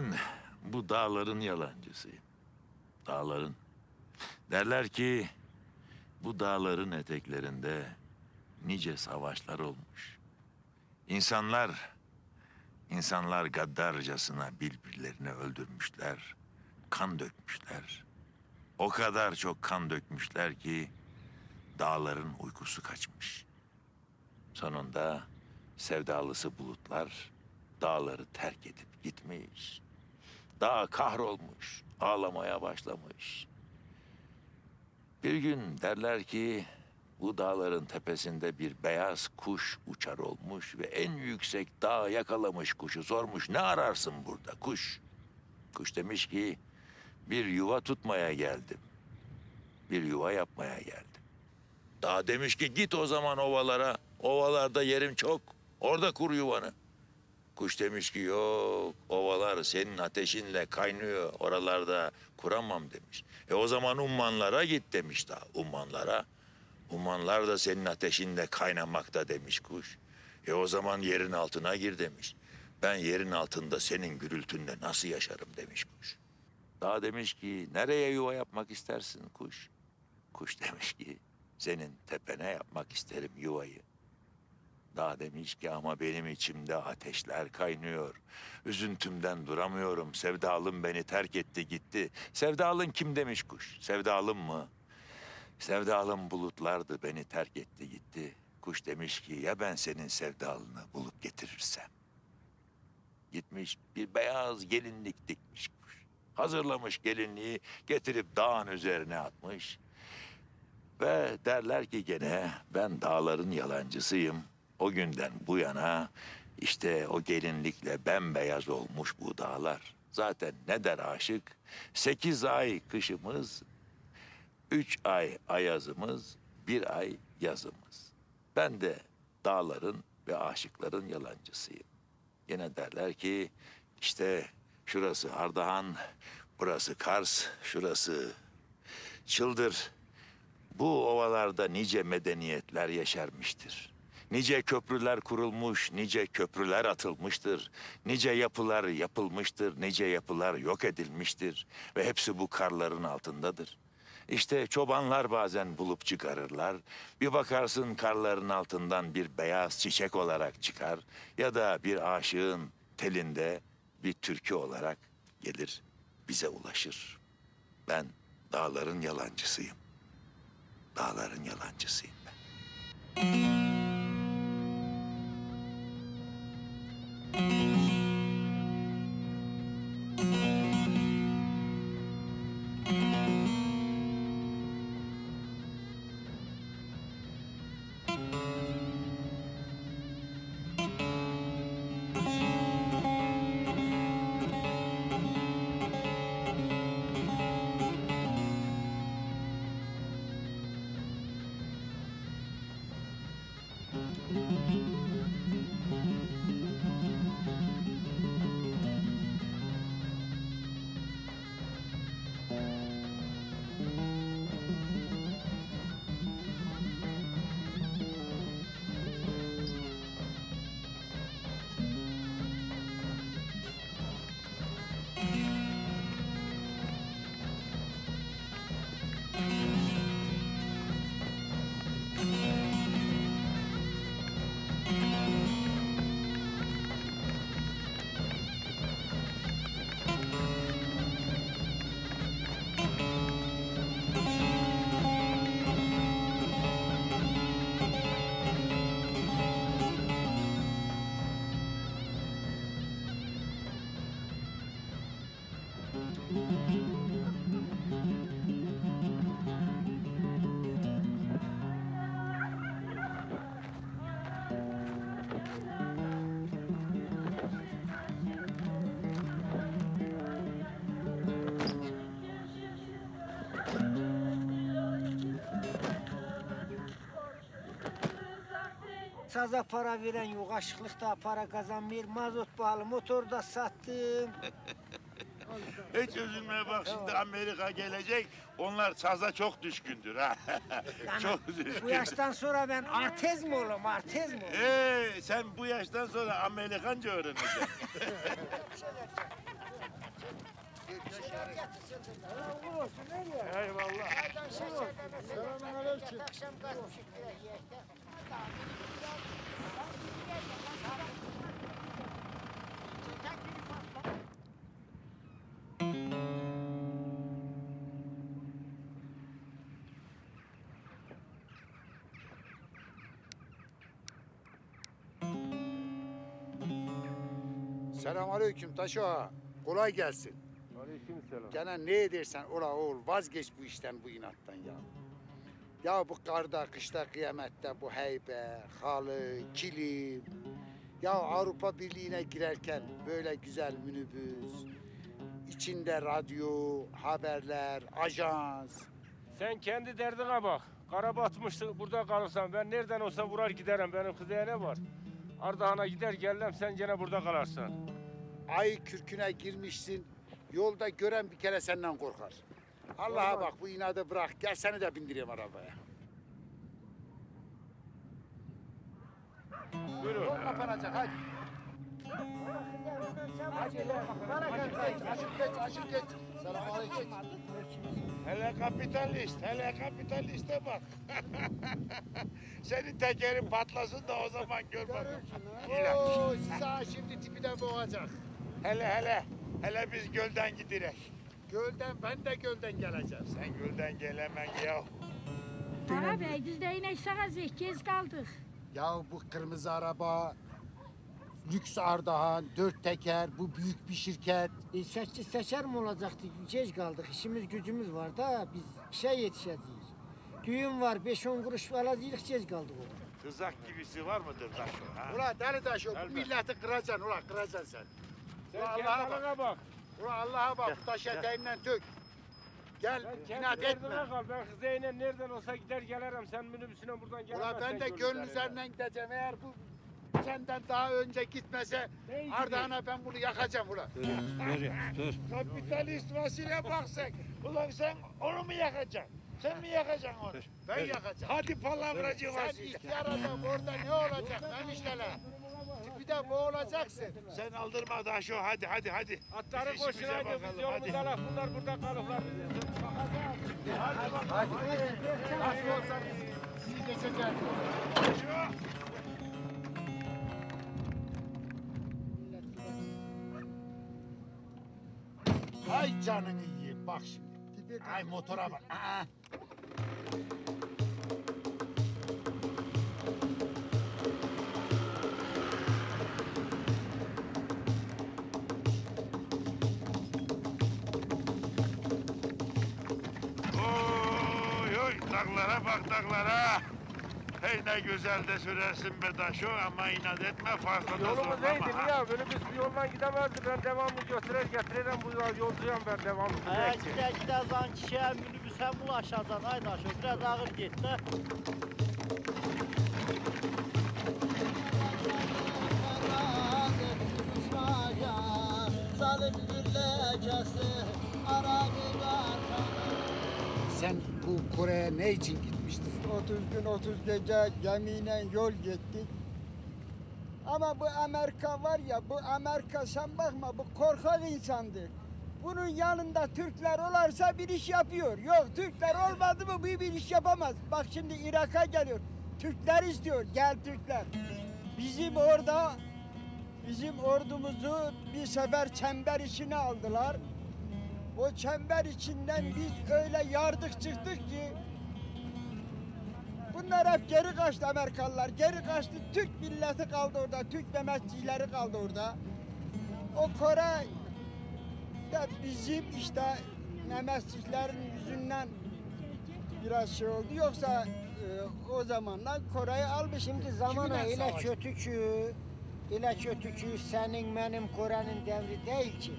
ben bu dağların yalancısıyım. Dağların. Derler ki bu dağların eteklerinde nice savaşlar olmuş. İnsanlar, insanlar gaddarcasına birbirlerini öldürmüşler, kan dökmüşler. O kadar çok kan dökmüşler ki dağların uykusu kaçmış. Sonunda sevdalısı bulutlar dağları terk edip gitmiş. Dağ kahrolmuş, ağlamaya başlamış. Bir gün derler ki bu dağların tepesinde bir beyaz kuş uçar olmuş ve en yüksek dağ yakalamış kuşu sormuş ne ararsın burada kuş? Kuş demiş ki bir yuva tutmaya geldim. Bir yuva yapmaya geldim. Dağ demiş ki git o zaman ovalara. Ovalarda yerim çok. Orada kur yuvanı. Kuş demiş ki yok ovalar senin ateşinle kaynıyor oralarda kuramam demiş. E o zaman ummanlara git demiş daha ummanlara. Ummanlar da senin ateşinle kaynamakta demiş kuş. E o zaman yerin altına gir demiş. Ben yerin altında senin gürültünle nasıl yaşarım demiş kuş. Daha demiş ki nereye yuva yapmak istersin kuş? Kuş demiş ki senin tepene yapmak isterim yuvayı. Daha demiş ki ama benim içimde ateşler kaynıyor. Üzüntümden duramıyorum. Sevdalım beni terk etti gitti. Sevdalın kim demiş kuş? Sevdalım mı? Sevdalım bulutlardı beni terk etti gitti. Kuş demiş ki ya ben senin sevdalını bulup getirirsem? Gitmiş bir beyaz gelinlik dikmiş kuş. Hazırlamış gelinliği getirip dağın üzerine atmış. Ve derler ki gene ben dağların yalancısıyım. O günden bu yana işte o gelinlikle bembeyaz olmuş bu dağlar. Zaten ne der aşık? Sekiz ay kışımız, üç ay ayazımız, bir ay yazımız. Ben de dağların ve aşıkların yalancısıyım. Yine derler ki işte şurası Ardahan, burası Kars, şurası Çıldır. Bu ovalarda nice medeniyetler yeşermiştir. Nice köprüler kurulmuş, nice köprüler atılmıştır. Nice yapılar yapılmıştır, nice yapılar yok edilmiştir. Ve hepsi bu karların altındadır. İşte çobanlar bazen bulup çıkarırlar. Bir bakarsın karların altından bir beyaz çiçek olarak çıkar. Ya da bir aşığın telinde bir türkü olarak gelir bize ulaşır. Ben dağların yalancısıyım. Dağların yalancısıyım ben. Thank you. Saza para veren yok, aşıklıkta para kazanmıyor. Mazot pahalı, motor da sattım. Hiç üzülme bak şimdi Amerika gelecek. Onlar saza çok düşkündür ha. çok düşkündür. Bu yaştan sonra ben artez mi olayım, artez mi olayım? Ee, sen bu yaştan sonra Amerikanca öğreneceksin. Eyvallah. Selamünaleyküm Taşo ağa. Kolay gelsin. Aleykümselam. Gene ne edersen ola oğul vazgeç bu işten bu inattan ya. Ya bu karda, kışta, kıyamette bu heybe, halı, kilim. Ya Avrupa Birliği'ne girerken böyle güzel minibüs, içinde radyo, haberler, ajans. Sen kendi derdine bak. Kara batmışsın burada kalırsan ben nereden olsa vurar giderim benim kızıya ne var? Ardahan'a gider gelirim sen gene burada kalırsın. Ay kürküne girmişsin. Yolda gören bir kere senden korkar. Allah'a bak bu inadı bırak. Gel seni de bindireyim arabaya. Buyurun. Yol kapanacak hadi. Aşık geç, aşık geç. Selamünaleyküm. Hele kapitalist, hele kapitaliste bak. Senin tekerin patlasın da o zaman gör bakalım. Oo, size şimdi tipi de boğacak. Hele hele, hele biz gölden gidirek. Gölden ben de gölden geleceğim. Sen gölden gelemen ya. Kara Bey biz de yine işe geç kaldık. Ya bu kırmızı araba, lüks Ardahan, dört teker, bu büyük bir şirket. E, seçti seçer mi olacaktı? Geç kaldık. İşimiz gücümüz var da biz işe yetişeceğiz. Düğün var, 5-10 kuruş alacağız, geç kaldık oğlum. Kızak gibisi var mıdır taş ha? Ulan deli taş o, bu milleti kıracaksın ulan kıracaksın sen. Sen Ulan Allah'a bak. bak. Ulan Allah'a bak bu taş eteğinden tök. Gel Sen kendi inat etme. kal. Ben kızıyla nereden olsa gider gelirim. Sen minibüsüne buradan gelemezsen. Ulan ben de gönül üzerinden gideceğim eğer bu senden daha önce gitmese Ardahan'a ben bunu yakacağım ulan. Kapitalist Vasile bak sen. Ulan sen onu mu yakacaksın? Sen mi yakacaksın onu? Ben yakacağım. Hadi palavracı Sen Vasile. ihtiyar adam orada ne olacak enişteler? Bir de boğulacaksın. Sen aldırma Daşo hadi hadi hadi. Atları Biz koşun hadi. Biz bakalım, yolumuza laf bunlar burada kalıplar. Hadi. Nasıl olsa biz iyi geçeceğiz. Ay canını yiyeyim bak şimdi. Ay motora bak. Aa. Oy dağlara bak dağlara. Hey ne güzel de sürersin be Daşo ama inat etme fazla da Yolumuz neydi zorlama. niye? Minibüs bir yoldan gidemezdi. Ben devamlı götürer getiririm bu yol yolcuyum ben devamlı. Sürekli. gidə gidə zan kişiyə minibüsə bulaşacaq, ay daşı, biraz ağır get də. Sen bu Kore'ye ne için gitmiştin? 30 gün 30 gece gemiyle yol gittik. Ama bu Amerika var ya bu Amerika sen bakma bu korkak insandır. Bunun yanında Türkler olarsa bir iş yapıyor. Yok Türkler olmadı mı bir, bir iş yapamaz. Bak şimdi Irak'a geliyor. Türkler istiyor. Gel Türkler. Bizim orada bizim ordumuzu bir sefer çember içine aldılar. O çember içinden biz öyle yardık çıktık ki Bunlar hep geri kaçtı Amerikalılar. Geri kaçtı. Türk milleti kaldı orada. Türk Mehmetçileri kaldı orada. O Kore de bizim işte Mehmetçilerin yüzünden biraz şey oldu. Yoksa e, o zamanlar Kore'yi almış. Şimdi zamana ile kötü ki, ile kötü ki senin benim Kore'nin devri değil ki.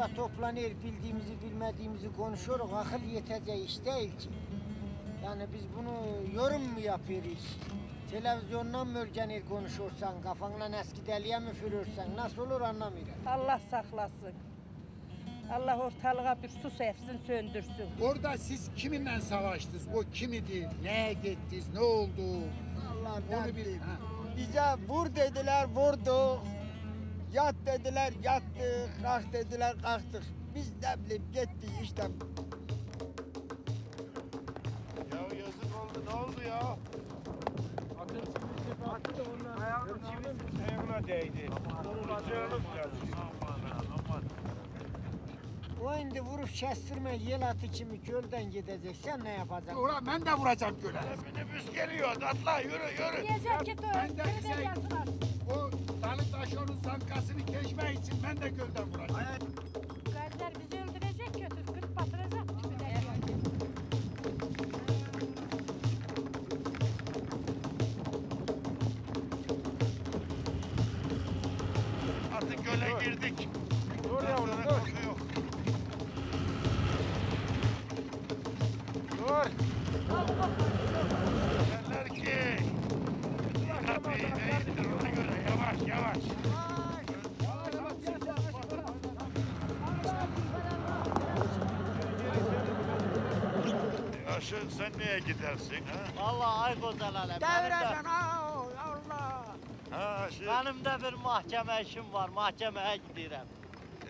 Burada toplanır bildiğimizi bilmediğimizi konuşuyoruz. Akıl yeteceği iş değil ki. Yani biz bunu yorum mu yapıyoruz? Televizyondan mı örgenir konuşursan, kafanla eski deliye mi fırırsan nasıl olur anlamıyorum. Allah saklasın. Allah ortalığa bir su serpsin söndürsün. Orada siz kiminle savaştınız? O kim idi? Neye gittiniz? Ne oldu? Allah Onu bileyim. Ha. Bize vur dediler vurduk. Yat dediler yattık. Kalk dediler kalktık. Biz ne bileyim gitti işte. Ya yazık oldu ne oldu ya? Atın çivisi battı ondan. Ayağının çivisi ayağına değdi. Onun bacağını biraz. O indi vurup kestirme yel atı kimi gölden gidecek. Sen ne yapacaksın? Ulan ben de vuracağım göle. Minibüs geliyor atla yürü yürü. Diyecek ki Ben de doğru. şey- yazılar. O Dalı Taşo'nun zankasını keşme için ben de gölden vuracağım. Gaziler Aşık sen niye gidersin ha? Vallahi ay güzel. Benim de, Allah. Ha Aşık. benim de bir mahkeme işim var. Mahkemeye gidiyorum.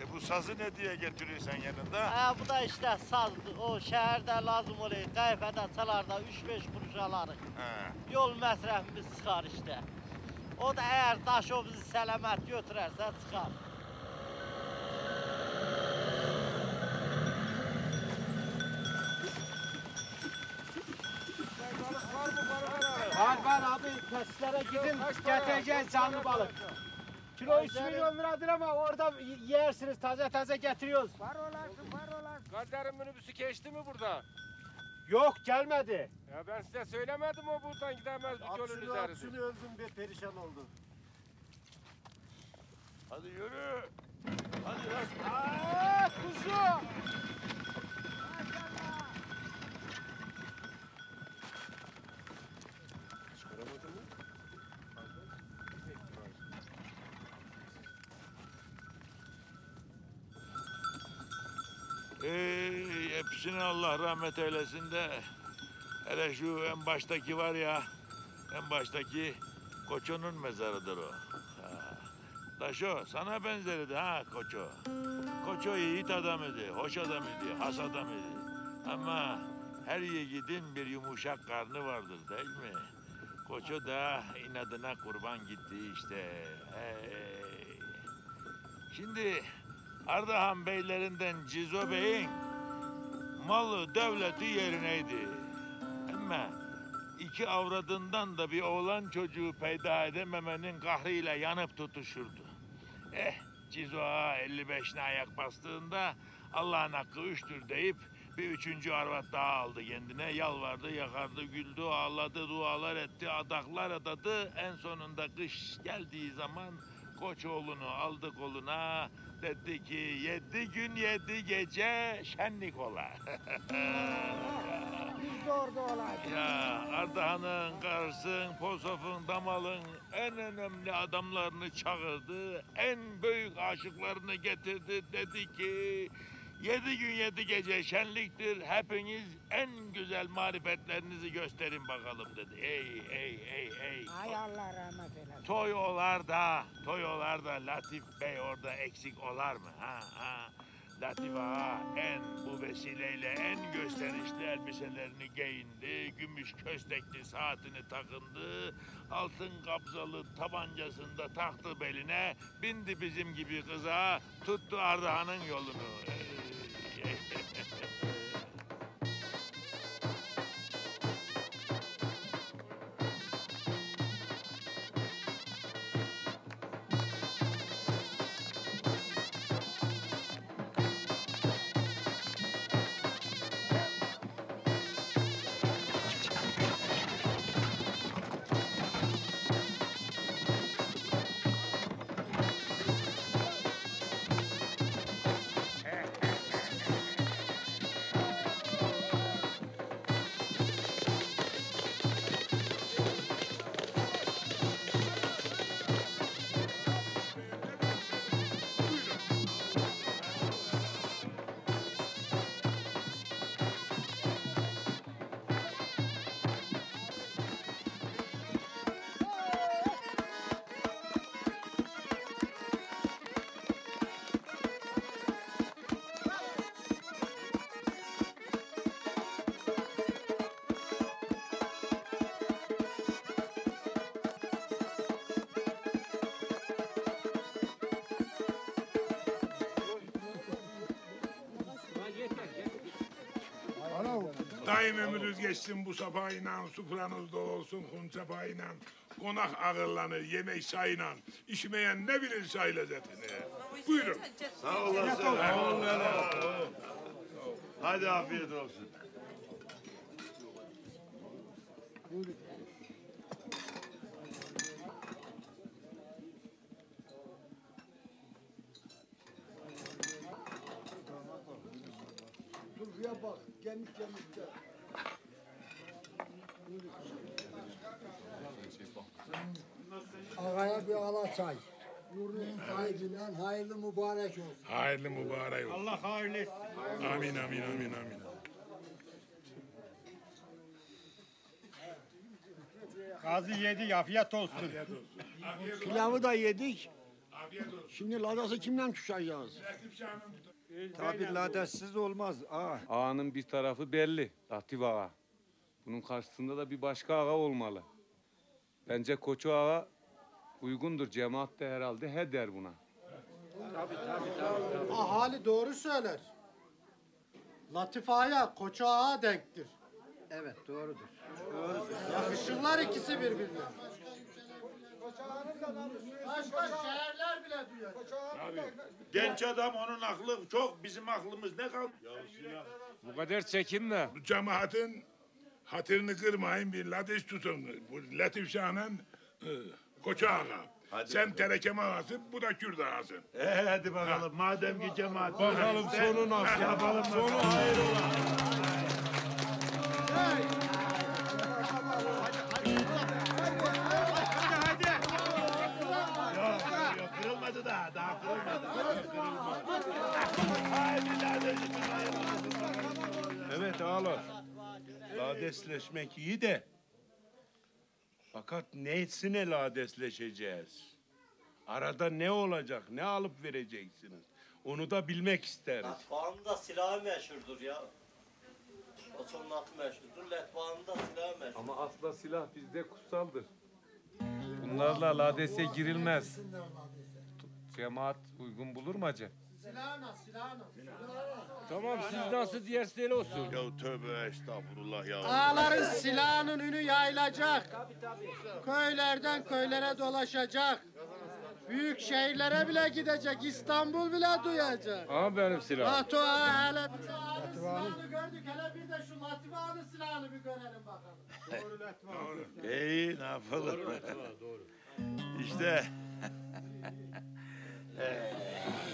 E, bu sazı ne diye getiriyorsun yanında? Ha, bu da işte saz. O şehirde lazım oluyor. Kayfede çalarda 3-5 kuruş alırız. Ha. Yol məsrəfimiz çıxar işte. O da eğer daş o bizi selamet götürərsə çıxar. Var var abi testlere gidin getireceğiz canlı balık. Kilo 3 milyon liradır ama orada yersiniz taze taze getiriyoruz. Var olasın var olasın. Kader'in minibüsü geçti mi burada? Yok gelmedi. Ya ben size söylemedim o buradan gidemez bu gölün üzerinde. öldüm bir perişan oldu. Hadi yürü. Hadi rast. Aa kuzu. Ey hepsine Allah rahmet eylesin de hele şu en baştaki var ya en baştaki Koço'nun mezarıdır o. Ha. Taşo sana benzerdi ha Koço. Koço yiğit adam idi, hoş adam idi, has adam idi. Ama her yiğidin bir yumuşak karnı vardır değil mi? Koço da inadına kurban gitti işte. Hey. Şimdi Ardahan beylerinden Cizo Bey'in malı devleti yerineydi. Ama iki avradından da bir oğlan çocuğu peyda edememenin kahrıyla yanıp tutuşurdu. Eh Cizo ağa 55'ne ayak bastığında Allah'ın hakkı üçtür deyip bir üçüncü arvat daha aldı kendine. Yalvardı, yakardı, güldü, ağladı, dualar etti, adaklar adadı. En sonunda kış geldiği zaman Koçoğlu'nu aldı koluna. Dedi ki yedi gün yedi gece şenlik ola. Biz de orada olaydık. ya Ardahan'ın, Kars'ın, Posof'un, Damal'ın en önemli adamlarını çağırdı. En büyük aşıklarını getirdi. Dedi ki yedi gün yedi gece şenliktir. Hepiniz en güzel marifetlerinizi gösterin bakalım dedi. Ey ey ey ey. Ay Allah rahmet eylesin. Toy olar da, toy olar da Latif Bey orada eksik olar mı? Ha, ha. Latif Ağa en bu vesileyle en gösterişli elbiselerini giyindi, gümüş köstekli saatini takındı, altın kabzalı tabancasını da taktı beline, bindi bizim gibi kıza, tuttu Ardahan'ın yolunu. Ey, Daim ömrünüz geçsin bu sapayla, sufranız dolu olsun hun sapayla. Konak ağırlanır, yemek sayla. İşmeyen ne bilir say lezzetini. Buyurun. Sağ olasın. Sağ olun. Hadi afiyet olsun. Gazi yedi afiyet olsun. Afiyet olsun. Afiyet olsun. Pilavı da yedik. Afiyet olsun. Şimdi ladası kimden tutacağız? Tutar. Tabii ladessiz olmaz. Aa. Ağanın bir tarafı belli. Latif Ağa. Bunun karşısında da bir başka ağa olmalı. Bence Koçu Ağa uygundur. Cemaat de herhalde he der buna. Ahali doğru söyler. Latif Ağa'ya Koçu Ağa denktir. Evet doğrudur. Yakışırlar ikisi birbirine. Başka şehirler bile duyar. Genç adam onun aklı çok, bizim aklımız ne kaldı? Bu kadar çekinme. Bu cemaatin hatırını kırmayın bir ladiş tutun. Bu Latif Şah'ın e, koça ağa. Hadi Sen terekem ağasın, bu da Kürt ağasın. Ee, hadi bakalım. Madem ki cemaat. Bakalım sonu nasıl? Yapalım Sonu hayır ola. Yok, Evet ağalar. Ladesleşmek iyi de. Fakat nesine ladesleşeceğiz? Arada ne olacak, ne alıp vereceksiniz? Onu da bilmek isteriz. Letbaanın da silahı meşhurdur ya. Koçonun atı meşhurdur. Letbaanın da silahı meşhur. Ama atla silah bizde kutsaldır. Bunlarla ladese girilmez. Cemaat uygun bulur mu acaba? Silahına, silahına. Tamam siz nasıl diyerseniz öyle olsun. Ya tövbe estağfurullah ya. Ağaların silahının ünü yayılacak. Köylerden köylere dolaşacak. Büyük şehirlere bile gidecek. İstanbul bile duyacak. Aha benim silahım. Ağa hele bir ağanın silahını gördük. Hele bir de şu Latif Ağa'nın silahını bir görelim bakalım. İyi ne yapalım? İşte. Kürt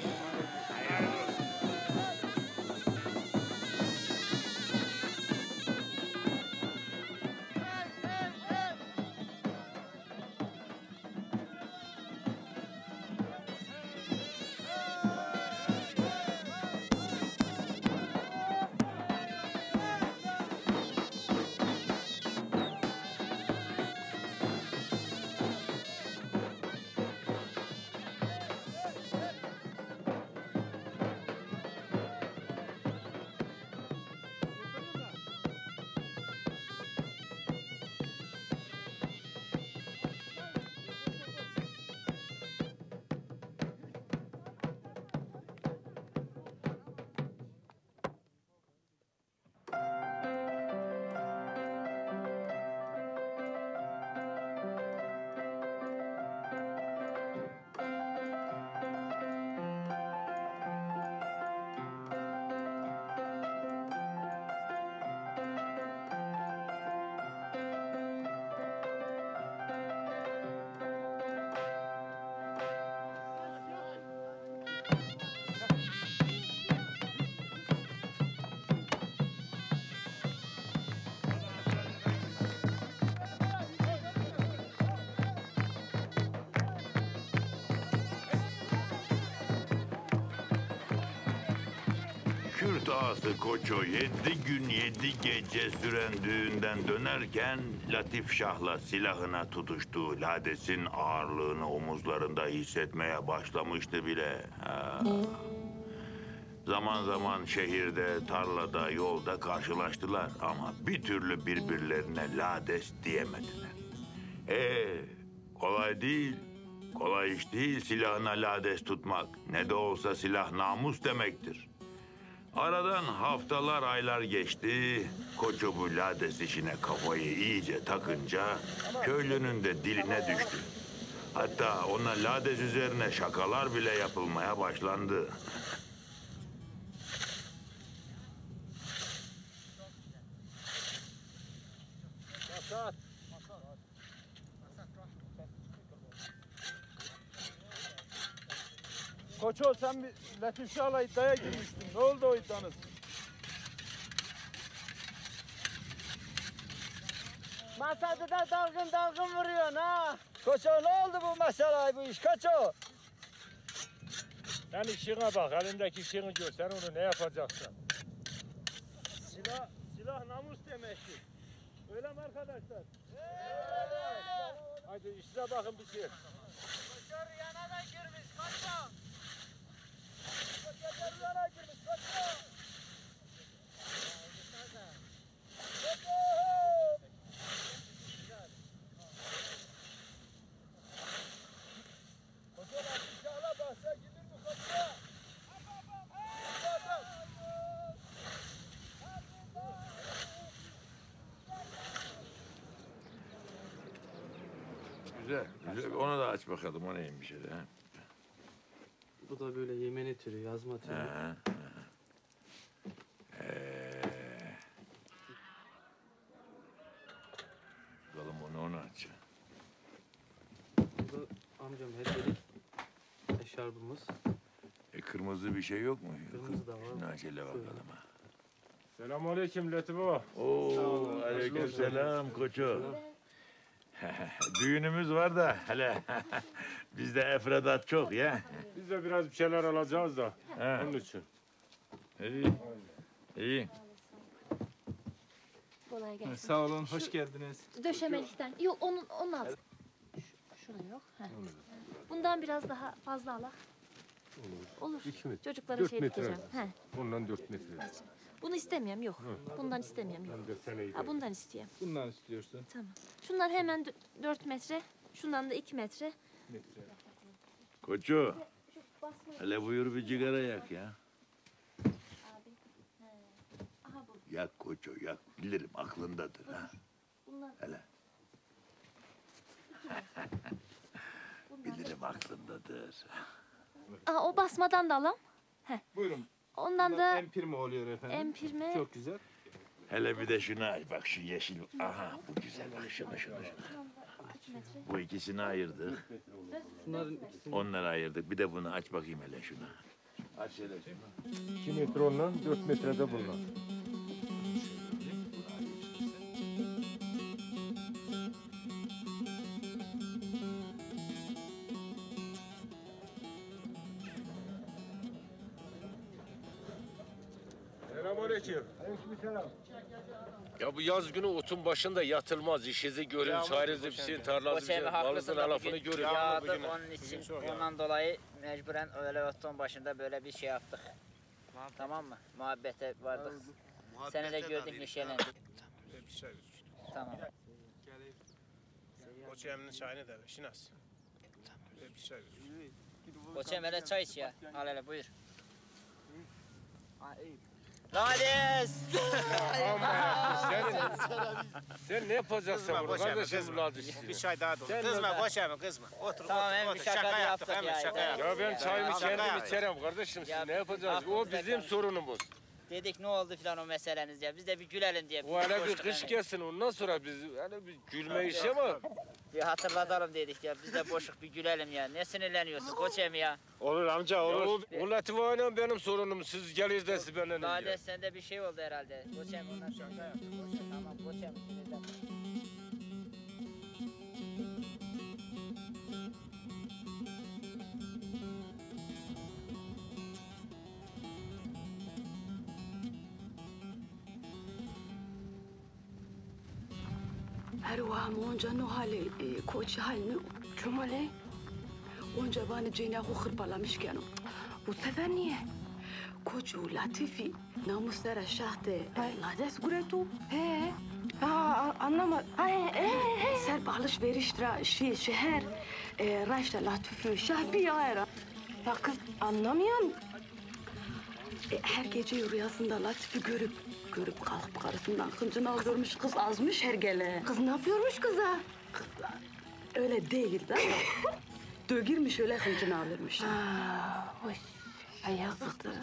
ağası Koço yedi gün yedi gece süren düğünden dönerken Latif Şah'la silahına tutuştuğu Lades'in ağırlığını omuzlarında hissetmeye başlamıştı bile. Zaman zaman şehirde, tarlada, yolda karşılaştılar ama bir türlü birbirlerine Lades diyemediler. Ee, kolay değil. Kolay iş değil silahına lades tutmak. Ne de olsa silah namus demektir. Aradan haftalar aylar geçti. Koçu bu lades işine kafayı iyice takınca köylünün de diline düştü. Hatta ona lades üzerine şakalar bile yapılmaya başlandı. Koço sen bir Latif Şah'la iddiaya girmiştin. Ne oldu o iddianız? Masada da dalgın dalgın vuruyorsun ha. Koço ne oldu bu mesele bu iş koço? Sen işine bak, elindeki işini gör. Sen onu ne yapacaksın? Silah, silah namus demektir. Öyle mi arkadaşlar? Evet. Hadi işine bakın bir şey. Güzel, güzel. Onu da aç bakalım. O neymiş öyle? Bu da böyle türü, yazma türü. Ha, ha. Ee, bakalım onu onu aç. Bu amcam hediyelik eşarbımız. E kırmızı bir şey yok mu? Kırmızı da var. Şunu acele bakalım ha. Selamünaleyküm Latif Ağa. Oo, aleykümselam koçu. Düğünümüz var da hele bizde efradat çok ya. Biz de biraz bir şeyler alacağız da. Ha. Onun için. İyi. İyi. Kolay gelsin. Sağ olun, hoş geldiniz. Döşemelikten. Yok onun onun altı. Şu- Şurada yok. Heh. Bundan biraz daha fazla ala. Olur. İki metre. Çocuklara Dört şey metre. dikeceğim. He. Bundan dört metre. Bunu istemiyorum yok. Bundan istemiyorum yok. De Ha bundan isteyeyim. Bundan istiyorsun. Tamam. Şunlar hemen dö- 4 metre. Şundan da 2 metre. Koçu. Hele buyur bir cigara yak ya. Aha bu. Yak koçu yak. Bilirim aklındadır ha. Bunlar. Hele. Bilirim aklındadır. Aa, o basmadan da alam. Buyurun. Ondan Bunlar da empir mi oluyor efendim? empir mi? Çok güzel. Hele bir de şunu aç. Bak şu yeşil. Aha bu güzel. Bak şunu şunu şunu. Bu ikisini ayırdık. Onları ayırdık. Bir de bunu aç bakayım hele şunu. Aç hele şunu. 2 metre ondan, 4 metrede bundan. Yaz günü otun başında yatılmaz. İşinizi görün, çarenizi biçin, tarlanızı biçin, malınızın alafını görün. Yağdık onun için. Ondan dolayı mecburen öyle otun başında böyle bir şey yaptık. Tamam mı? Muhabbete vardık. Seni de gördük neşelendik. Tamam. Koçu emnin çayını da ver. Şinas. Bir çay ver. Koçum hele çay iç ya. Al hele buyur. Lades! Sen, sen ne yapacaksın Kızma, burada kardeşim düşüyor. Bir çay daha doldur. Sen Kızma boş ver kızma. Otur Tamam, otur otur. şaka Şaka yaptık yaptık hemen ya, şaka ya. yaptık. Ya ben çayımı kendim içerim kardeşim. Siz ne yapacaksınız? O bizim sorunumuz. Dedik ne oldu filan o meseleniz ya. Biz de bir gülelim diye. O hele bir koştuk kış yani. gelsin ondan sonra biz hani bir gülme işi ama Bir hatırlatalım dedik ya. Biz de boşluk bir gülelim ya. Ne sinirleniyorsun koçum ya? Olur amca olur. Ya, o, o benim sorunum. Siz geliyorsunuz da siz benden önce. Lades sende bir şey oldu herhalde. Koçum ondan şaka yaptı. Koçum tamam koçum. sinirlenme. هروها مونجا نو هالي كوتش هاي نو شمالي ونجا بان جينا خو خربالا مشكانو وتفنيه كوتش لاتيفي ناموس ترى شاهد لا دس قريتو هي ها anlama ser alışverişte şey şehir e, raşta latifi şah bir ayra ya kız anlamayan e, her gece rüyasında Latif'i görüp görüp kalkıp karısından hıncını aldırmış kız azmış hergele. Kız ne yapıyormuş kıza? Öyle değil de dögirmiş öyle hıncını alırmış. Aa, oy. Ay yazıktır.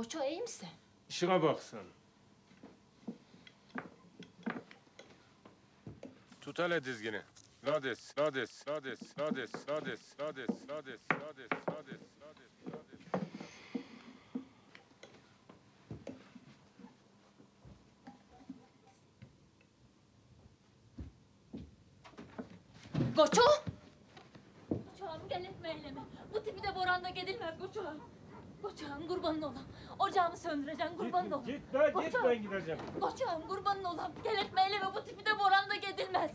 Koço iyi misin? İşine bak sen. Tut hele dizgini. Lades, lades, lades, lades, lades, lades, lades, lades, lades, lades, lades. Koço! Koçoğum gel etme eyleme. Bu tipi de boranda gedilmez koçoğum. Koçoğum kurbanın olam. Ocağımı söndüreceksin kurbanın olam. Git be git Koçoğum. ben gideceğim. Koçoğum kurbanın olam. Gel etme eyleme bu tipi de boranda gedilmez.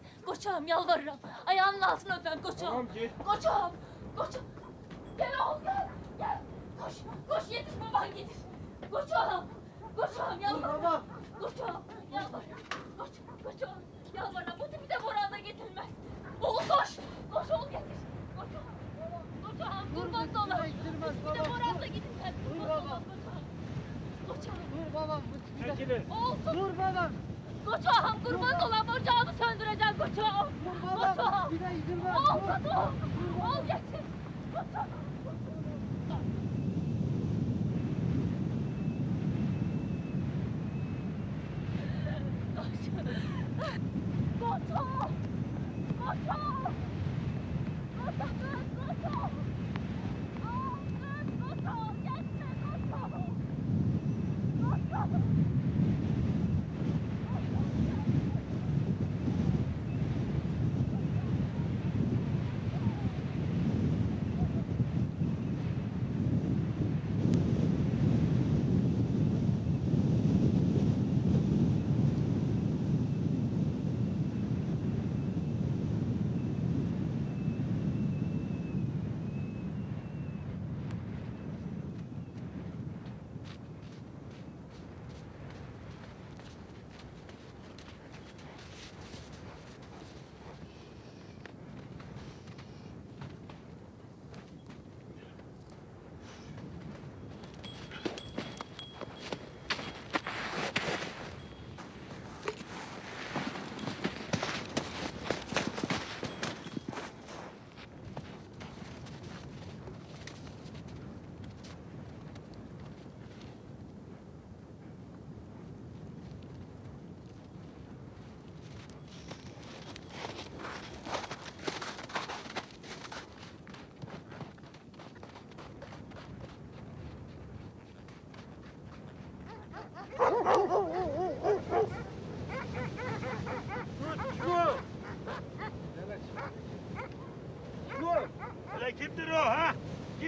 Yalvarırım. Ayağının altını öpem koçoğum. Tamam, git. Koçoğum. Koçoğum. Gel oğlum gel. Gel. Koş. Koş yetiş baban getir. Koçoğum. Koçoğum yalvarırım. Baba. Koçoğum yalvarırım. Koç. Koçoğum yalvarırım. Bu tipi de boranda gedilmez. Oğul koş. Koş oğul getir. Koçoğum. Koçoğum kurban olam. Bu tipi de boranda gedilmez. Kurban olam koçoğum. Koçoğum. Dur babam. Çekilin. Oğul tut. Dur babam. Batuhan kurban olan ocağımı söndüreceğim Batuhan. Batuhan. Bir de izin ver. Ol Batuhan. Ol geçin. Batuhan. Batuhan. Batuhan.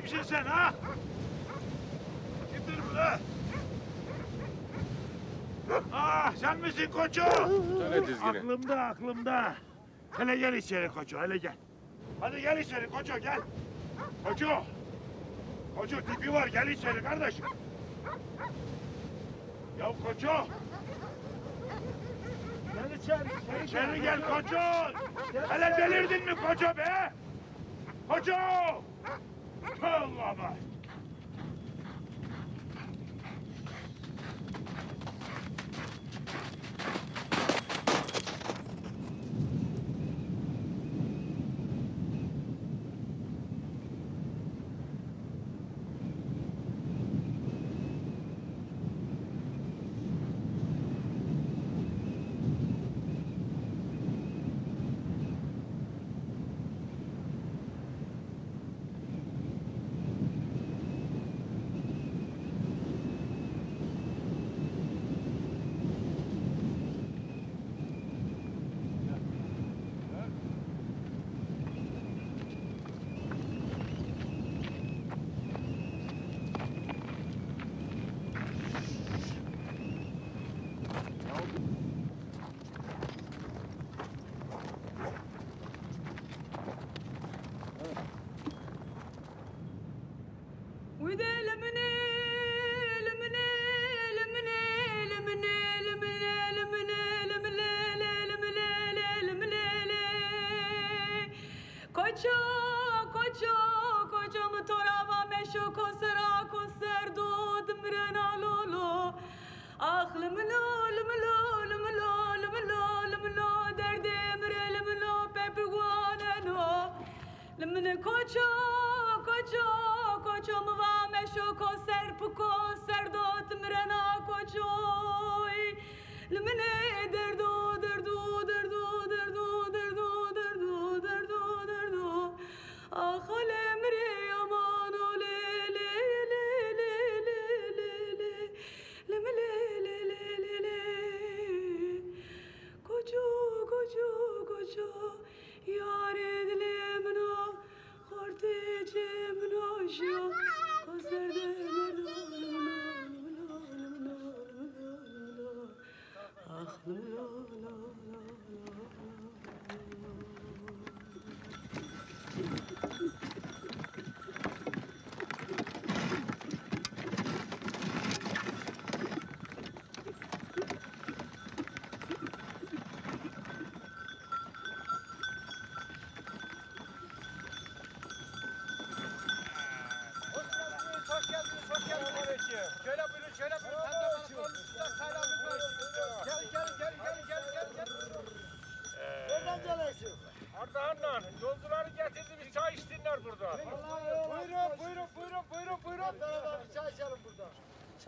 Kimsin sen ha? Kimdir bu da? Ah sen misin koço? hele dizgini. Aklımda aklımda. Hele gel içeri koço hele gel. Hadi gel içeri koço gel. Koço. Koço tipi var gel içeri kardeşim. Ya koço. Gel içeri. içeri İçeri gel koço. Hele delirdin mi koço be? Koço.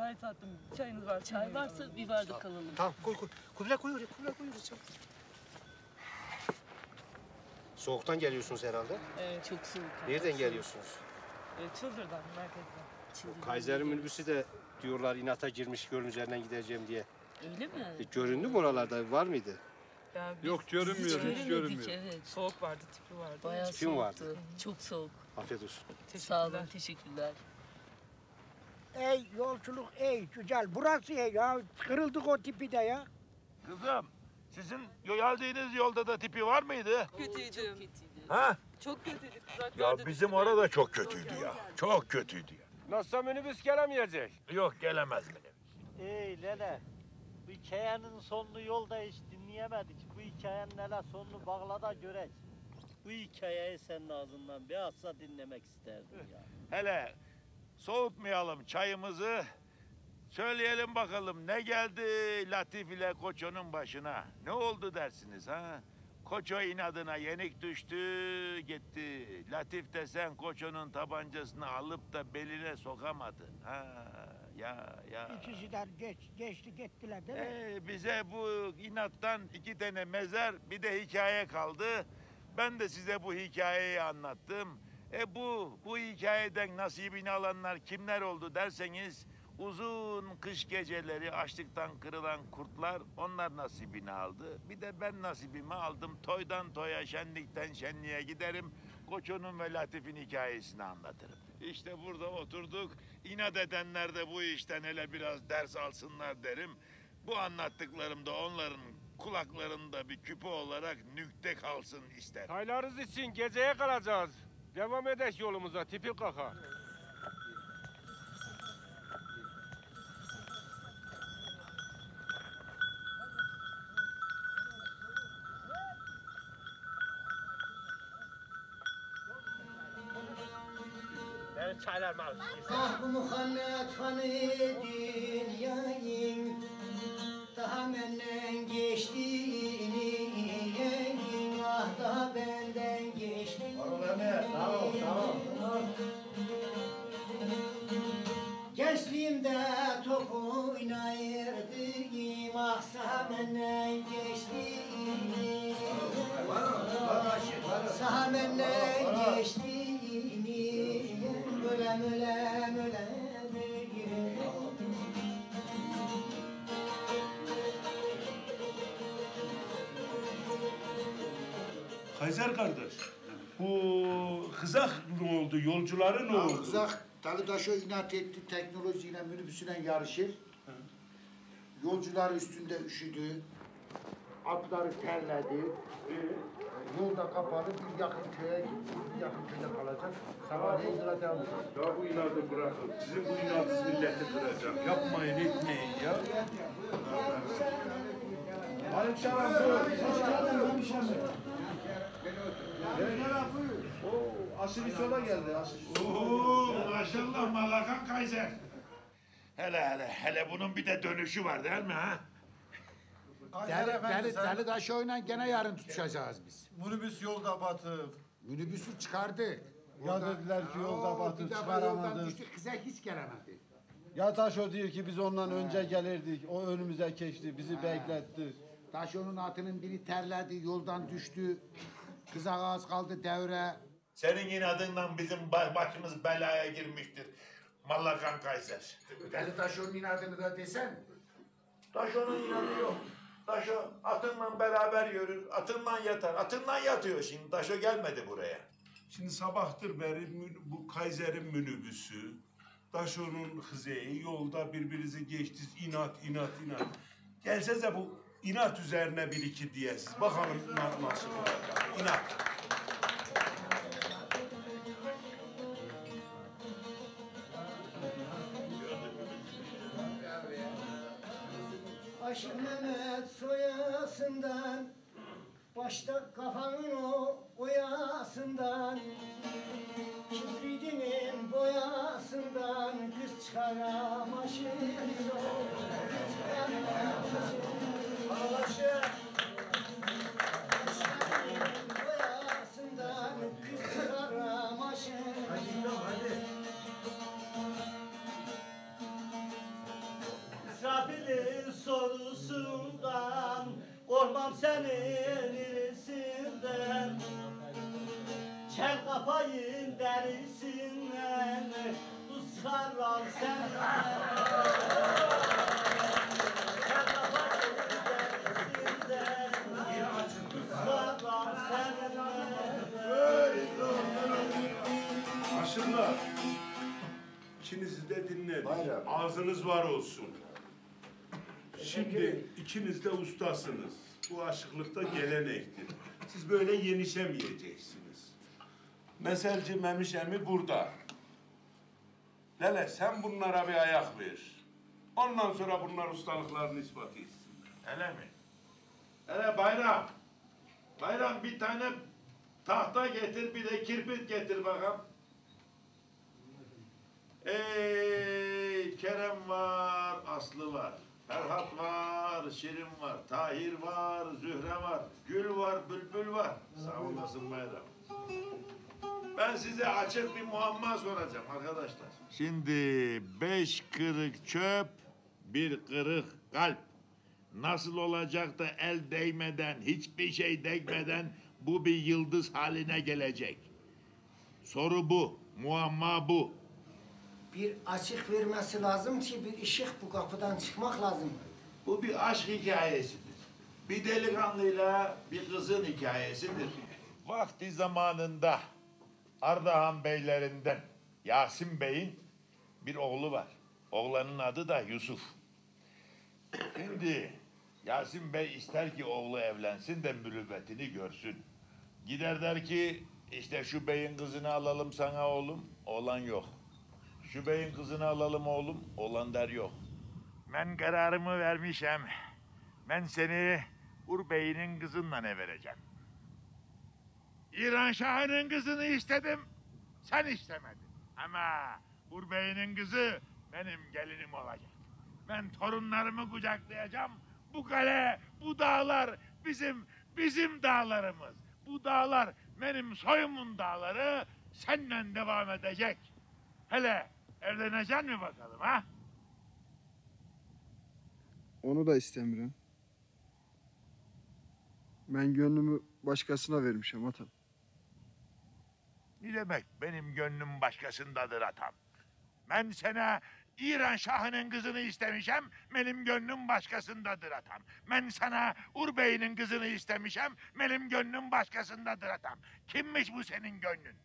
Çay tattım. Çayınız var. Çay varsa bir bardak alalım. Tamam koy koy. Kubilay koy oraya. Kubilay koy oraya. çabuk. Soğuktan geliyorsunuz herhalde. Evet çok soğuk. Nereden geliyorsunuz? Ee, Çıldır'dan, merkezden. Çıldır'dan. Kaiser'in minibüsü de diyorlar inata girmiş gölün üzerinden gideceğim diye. Öyle mi? E, göründü mü oralarda? Var mıydı? Ya biz Yok, görünmüyor, hiç göremedik, görünmüyor. Evet. Soğuk vardı, tipi vardı. Bayağı Tipi mi vardı? soğuktu. Çok soğuk. Afiyet olsun. Sağ olun, teşekkürler. Ey yolculuk ey güzel. Burası ey ya. Kırıldık o tipi de ya. Kızım, sizin geldiğiniz yolda da tipi var mıydı? Kötüydü. Çok kötüydü. Ha? Çok kötüydü. Ya bizim orada çok kötüydü ya. Çok kötüydü ya. Nasılsa minibüs gelemeyecek. Yok gelemez mi? Ey Lele, bu hikayenin sonunu yolda hiç dinleyemedik. Bu hikayenin hele sonunu bağla da görek. Bu hikayeyi senin ağzından bir asla dinlemek isterdim ya. Hele soğutmayalım çayımızı. Söyleyelim bakalım ne geldi Latif ile Koço'nun başına? Ne oldu dersiniz ha? Koço inadına yenik düştü gitti. Latif de sen Koço'nun tabancasını alıp da beline sokamadı. Ha ya ya. İkisi de geç, geçti gittiler değil mi? Ee, bize bu inattan iki tane mezar bir de hikaye kaldı. Ben de size bu hikayeyi anlattım. E bu bu hikayeden nasibini alanlar kimler oldu derseniz uzun kış geceleri açlıktan kırılan kurtlar onlar nasibini aldı. Bir de ben nasibimi aldım. Toydan toya, şenlikten şenliğe giderim. Koço'nun ve Latif'in hikayesini anlatırım. İşte burada oturduk. İnat edenler de bu işten hele biraz ders alsınlar derim. Bu anlattıklarım da onların kulaklarında bir küpe olarak nükte kalsın isterim. Çaylarınız için geceye kalacağız. Devam edek yolumuza tipi kaka. Benim çaylarımı al. Ah bu muhannet fanı dünyayın Daha benden geçtiğini Ah daha benden geçtiğini Tamam tamam. Gençliğimde top oynayırdım Ah daha benden geçtiğini. Saha benden geçtiğini Ölem ölem ölem. Kayser kardeş, bu kızak ne oldu? Yolcuları ne oldu? Kızak Dalıdaşo inat etti teknolojiyle minibüsüyle yarışır. Yolcular üstünde üşüdü. Atları terledi. Yolda kapalı bir yakın köye gitti. Bir yakın köyde kalacak. Sabahleyin yola devam edecek. Ya bu inadı bırakın. Sizin bu inatınız milleti kıracak. Yapmayın etmeyin ya. Aleykümselam. Hoş geldin hemşerim. Oo, Aşırı sola geldi. Aşırı. Oo, maşallah Malakan Kaiser. Hele hele hele bunun bir de dönüşü var değil mi ha? Deli, deli, deli Daşo'yla gene yarın tutuşacağız biz. Minibüs yolda batıp. Minibüsü çıkardı. Ya Orada- dediler ki yolda Oo, batıp bir defa yoldan çıkaramadık. düştü, kıza hiç gelemedi. Ya Taşo diyor ki biz ondan önce gelirdik. O önümüze geçti, bizi bekletti. Taşo'nun atının biri terledi, yoldan düştü. Kıza az kaldı devre. Senin inadından bizim ba- başımız belaya girmiştir. Malakan Kaiser. Deli Taşo'nun inadını da desen. Taşo'nun inadı yok. Taşo atınla beraber yürür, atınla yatar. Atınla yatıyor şimdi. Taşo gelmedi buraya. Şimdi sabahtır beri bu Kaiser'in minibüsü, Daşo'nun hızeyi yolda birbirinizi geçtiniz inat inat inat. Gelsenize bu inat üzerine bir iki diyesiz. Bakalım na- nasıl olacak. İnat. Aşık Mehmet soyasından Başta kafanın o oyasından Kibridinin boyasından Kız çıkaramaşın Kız Ağlaşır senin sorusundan Korkmam senin irisinden Kel kafayın derisinden çıkarram senden Aşırlar. İkinizi de dinledim. Ağzınız var olsun. Şimdi ikiniz de ustasınız. Bu aşıklıkta gelenektir. Siz böyle yenişemeyeceksiniz. Meselci Memiş Emi burada. Lele sen bunlara bir ayak ver. Ondan sonra bunlar ustalıklarını ispat etsin. Öyle mi? Hele bayram. Bayram bir tane tahta getir bir de kirpit getir bakalım. Ey Kerem var, Aslı var. Ferhat var, Şirin var, Tahir var, Zühre var, Gül var, Bülbül var. Sağ olasın bayram. Ben size açık bir muamma soracağım arkadaşlar. Şimdi beş kırık çöp, bir kırık kalp. Nasıl olacak da el değmeden, hiçbir şey değmeden bu bir yıldız haline gelecek? Soru bu, muamma bu. Bir açık vermesi lazım ki bir ışık bu kapıdan çıkmak lazım. Bu bir aşk hikayesidir. Bir delikanlıyla bir kızın hikayesidir. Vakti zamanında Ardahan beylerinden Yasin Bey'in bir oğlu var. Oğlanın adı da Yusuf. Şimdi Yasin Bey ister ki oğlu evlensin de mürüvvetini görsün. Gider der ki işte şu beyin kızını alalım sana oğlum. Oğlan yok. Şu beyin kızını alalım oğlum. Oğlan der yok. Ben kararımı vermişim. Ben seni Ur Bey'in kızınla ne vereceğim. İran Şahı'nın kızını istedim. Sen istemedin. Ama Ur Bey'in kızı benim gelinim olacak. Ben torunlarımı kucaklayacağım. Bu kale, bu dağlar bizim, bizim dağlarımız. Bu dağlar benim soyumun dağları. Seninle devam edecek. Hele evlenecek mi bakalım ha? Onu da istemiyorum. Ben gönlümü başkasına vermişim atam. Ne demek benim gönlüm başkasındadır atam. Ben sana İran Şahı'nın kızını istemişem, benim gönlüm başkasındadır atam. Ben sana Ur Bey'in kızını istemişem, benim gönlüm başkasındadır atam. Kimmiş bu senin gönlün?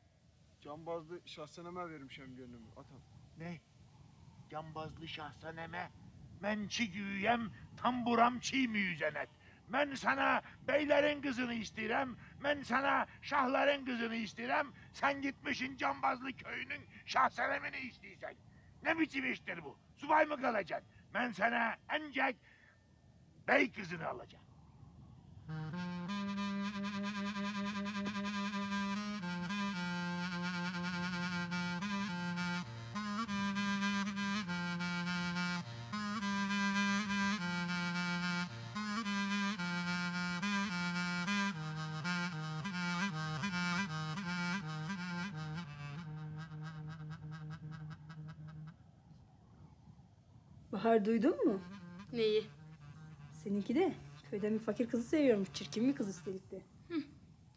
Cambazlı şahseneme vermişim gönlümü atam. Ne? Cambazlı şahsaneme, men çi güyem, tamburam çiğ mi yüzenet? Ben sana beylerin kızını istirem, ben sana şahların kızını istirem, sen gitmişin cambazlı köyünün şahsenemini isteysen. Ne biçim iştir bu? Subay mı kalacaksın? Ben sana ancak bey kızını alacağım. Bahar duydun mu? Neyi? Seninki de köyden bir fakir kızı seviyormuş. Çirkin bir kız üstelik de.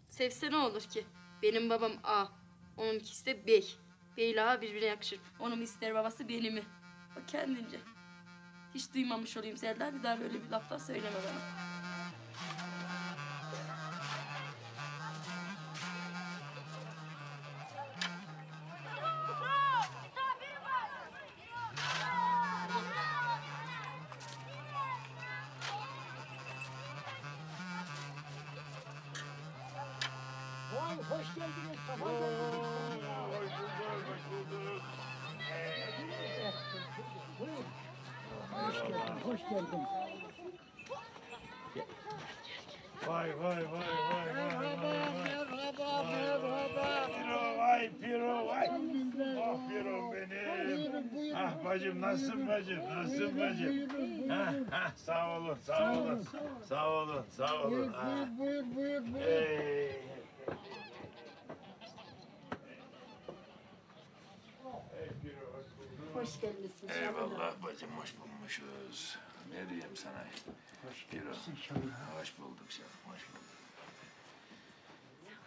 Sevse ne olur ki? Benim babam A. Onun ikisi de bey. Beyle ağa birbirine yakışır. Onun ister babası beni mi? O kendince. Hiç duymamış olayım Selda. Bir daha böyle bir laflar söyleme bana. Hoş geldin. Hoş bulduk canım, hoş bulduk.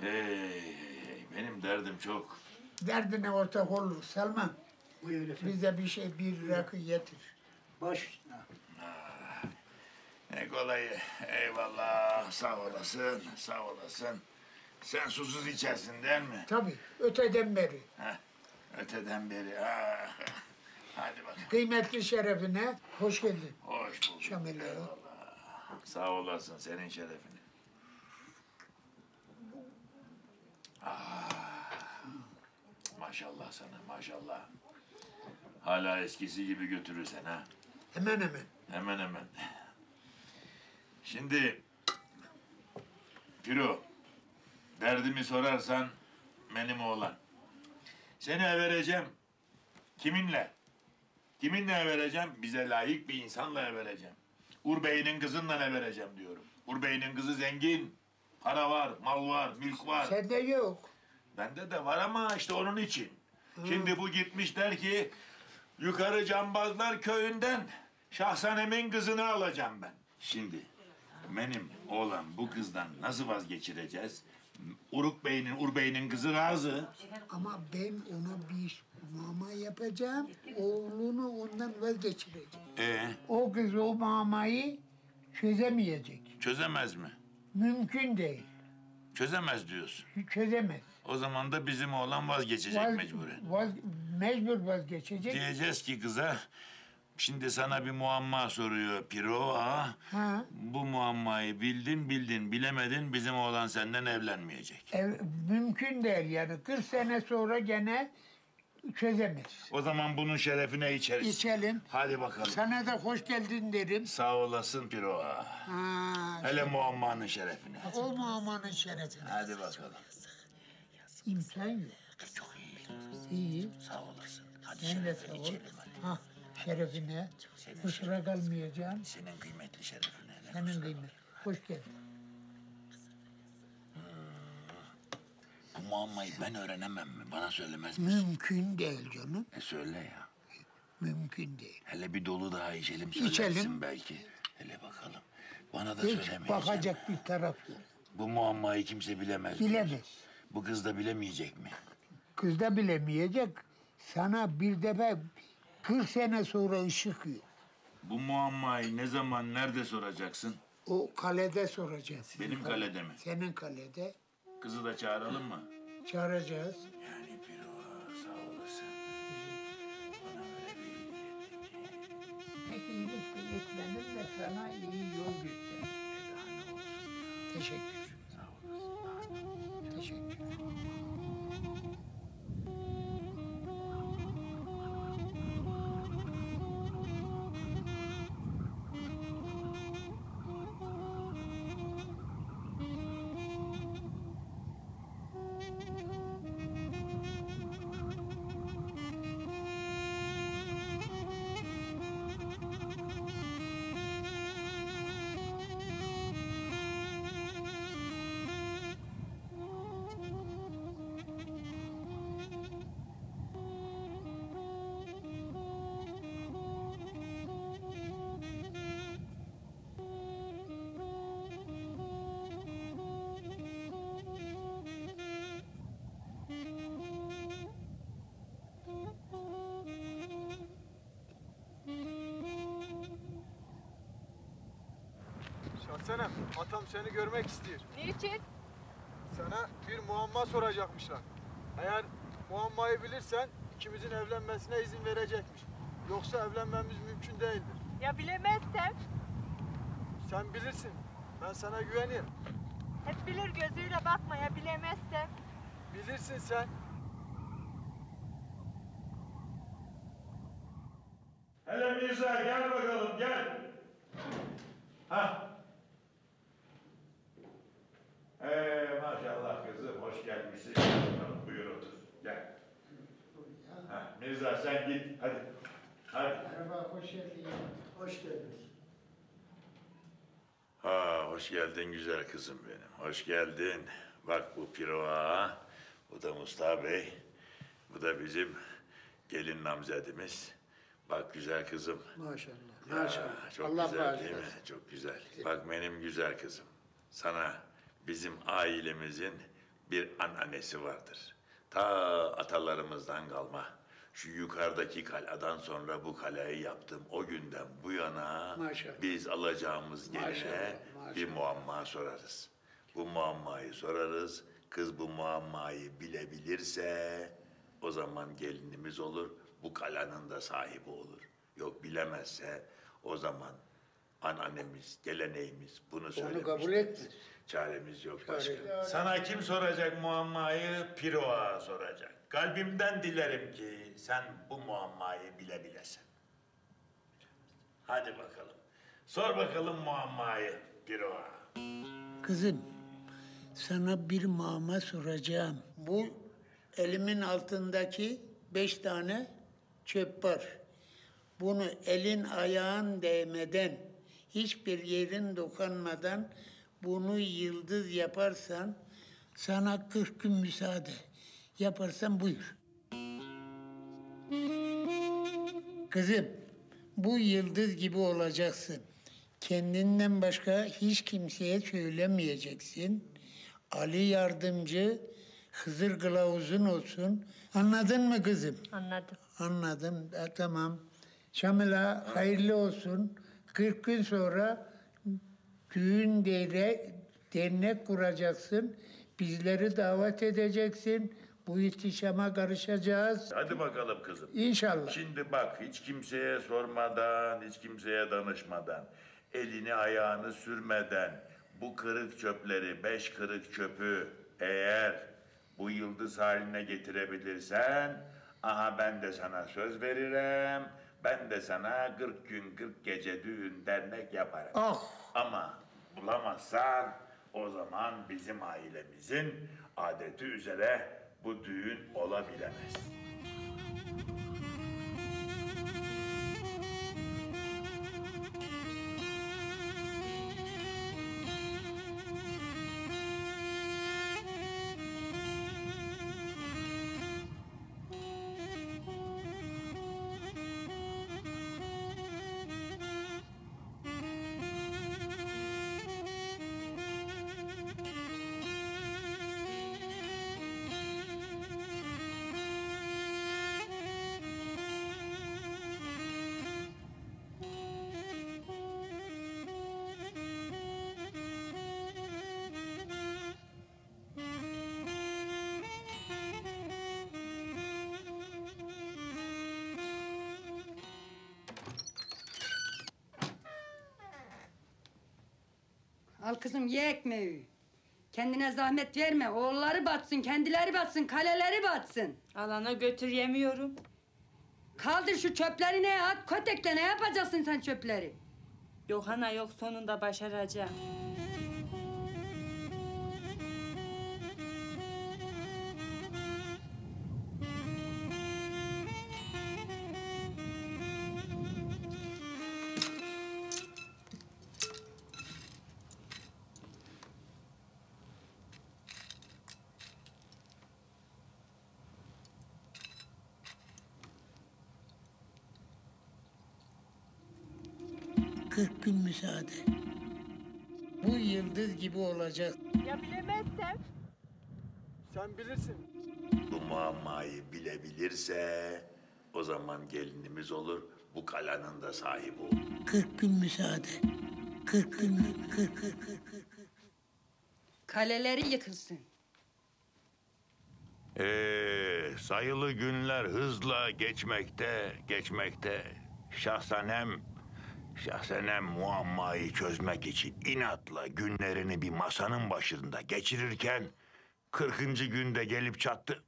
Hey, hey, hey, benim derdim çok. Derdine ortak olur Selman. Bize bir şey bir rakı getir. Baş Ne kolayı. Eyvallah, sağ olasın, sağ olasın. Sen susuz içersin değil mi? Tabii öteden beri. Heh, öteden beri. Ha. Hadi bakalım. Kıymetli şerefine hoş geldin. Hoş bulduk. Şamil Ağa. Sağ olasın senin şerefine. Ah, maşallah sana maşallah. Hala eskisi gibi götürürsen ha. Hemen hemen. Hemen hemen. Şimdi Piro, derdimi sorarsan benim oğlan. Seni vereceğim. Kiminle? Kiminle vereceğim? Bize layık bir insanla vereceğim. Urbey'in kızınla vereceğim diyorum. Urbey'in kızı zengin. Para var, mal var, mülk var. Sende yok. Bende de var ama işte onun için. Şimdi bu gitmiş der ki yukarı Cambazlar köyünden Şahsanem'in kızını alacağım ben. Şimdi benim oğlan bu kızdan nasıl vazgeçireceğiz? Uruk Bey'in, Ur Bey'in kızı razı. Ama ben ona bir mama yapacağım. Oğlunu ondan vazgeçireceğim. Ee, O kız o mamayı çözemeyecek. çözemez mi? Mümkün değil. Çözemez diyorsun. Çözemez. O zaman da bizim oğlan vazgeçecek Vaz- mecburen. vaz- mecbur vazgeçecek. Diyeceğiz ki kıza, şimdi sana bir muamma soruyor Piro ha. Ha. Bu muammayı bildin bildin, bilemedin bizim oğlan senden evlenmeyecek. Ev, mümkün değil yani. 40 sene sonra gene çözemez. O zaman bunun şerefine içeriz. İçelim. Hadi bakalım. Sana da hoş geldin derim. Sağ olasın Piro ağa. Ha, Hele muammanın şerefine. o mamanın şerefine. Hadi bakalım. İmkan yok. Çok iyi. İyi. Sağ olasın. Hadi Sen de şerefine sağ ol. içelim hadi. Ha, şerefine. Kusura kalmayacağım. Senin kıymetli şerefine. ne Senin kıymet. Hoş geldin. Bu muammayı ben öğrenemem mi? Bana söylemez misin? Mümkün değil canım. E söyle ya. Mümkün değil. Hele bir dolu daha içelim İçelim. söylersin belki. Hele bakalım. Bana da Hiç söylemeyeceksin. bakacak bir taraf yok. Bu muammayı kimse bilemez. Bilemez. Bu kız da bilemeyecek mi? Kız da bilemeyecek. Sana bir defa 40 sene sonra ışık yok. Bu muammayı ne zaman, nerede soracaksın? O kalede soracağız. Benim kalede mi? Senin kalede Kızı da çağıralım mı? çağıracağız. Yani bir o sağ olasın. Bana böyle bir iyilik ettin ki. Peki iyilik de etmedim de sana iyi yol göster. Teşekkür. Şahsenem, atam seni görmek istiyor. Niçin? Sana bir muamma soracakmışlar. Eğer muammayı bilirsen ikimizin evlenmesine izin verecekmiş. Yoksa evlenmemiz mümkün değildir. Ya bilemezsem? Sen bilirsin. Ben sana güveniyorum. Hep bilir gözüyle bakma ya bilemezsem. Bilirsin sen. Hele Mirza gel bakalım gel. Ha. Ee, maşallah kızım hoş gelmişsin. Gel bakalım, Buyur otur. Gel. Ha, Mirza sen git hadi. Hadi. Merhaba, hoş geldin. Hoş geldin. Ha, hoş geldin güzel kızım benim. Hoş geldin. Bak bu Piro Ağa, bu da Mustafa Bey. Bu da bizim gelin namzedimiz. Bak güzel kızım. Maşallah. Maşallah. Çok Allah güzel değil mi? Çok güzel. Bak benim güzel kızım. Sana bizim ailemizin bir anneannesi vardır. Ta atalarımızdan kalma. Şu yukarıdaki kaladan sonra bu kaleyi yaptım. O günden bu yana Maşallah. biz alacağımız geline Maşallah, bir muamma sorarız. Bu muammayı sorarız. Kız bu muammayı bilebilirse o zaman gelinimiz olur. Bu kalanın da sahibi olur. Yok bilemezse o zaman anneannemiz, geleneğimiz bunu söylemiştir. kabul etmez. Çaremiz yok başka. Sana kim soracak muammayı? Piro Ağa soracak. Kalbimden dilerim ki sen bu muammayı bilebilesin. Hadi bakalım. Sor bakalım muammayı Piro Ağa. Kızım, sana bir mama soracağım. Bu elimin altındaki beş tane çöp var. Bunu elin ayağın değmeden, hiçbir yerin dokunmadan bunu yıldız yaparsan sana 40 gün müsaade. Yaparsan buyur. Kızım, bu yıldız gibi olacaksın. Kendinden başka hiç kimseye söylemeyeceksin. Ali yardımcı, Hızır kılavuzun olsun. Anladın mı kızım? Anladım. Anladım. E, tamam. Şamila hayırlı olsun. 40 gün sonra düğün dere, dernek kuracaksın. Bizleri davet edeceksin. Bu ihtişama karışacağız. Hadi bakalım kızım. İnşallah. Şimdi bak hiç kimseye sormadan, hiç kimseye danışmadan, elini ayağını sürmeden bu kırık çöpleri, beş kırık çöpü eğer bu yıldız haline getirebilirsen, aha ben de sana söz veririm. Ben de sana 40 gün 40 gece düğün dernek yaparım. Ah! Ama bulamazsan o zaman bizim ailemizin adeti üzere bu düğün olabilemez. Al kızım ye ekmeği. Kendine zahmet verme. Oğulları batsın, kendileri batsın, kaleleri batsın. Alana götür yemiyorum. Kaldır şu çöpleri ne at? Kötekle ne yapacaksın sen çöpleri? Yok ana yok sonunda başaracağım. Müsaade. Bu yıldız gibi olacak. Ya bilemezsem? Sen bilirsin. Bu muammayı bilebilirse o zaman gelinimiz olur. Bu kalanın da sahibi olur. Kırk gün müsaade. Kırk gün, kırk, kırk, kırk, kırk. Kaleleri yıkılsın. Ee, sayılı günler hızla geçmekte, geçmekte. Şahsenem, şahsenem muammayı çözmek için inatla günlerini bir masanın başında geçirirken... ...40. günde gelip çattı.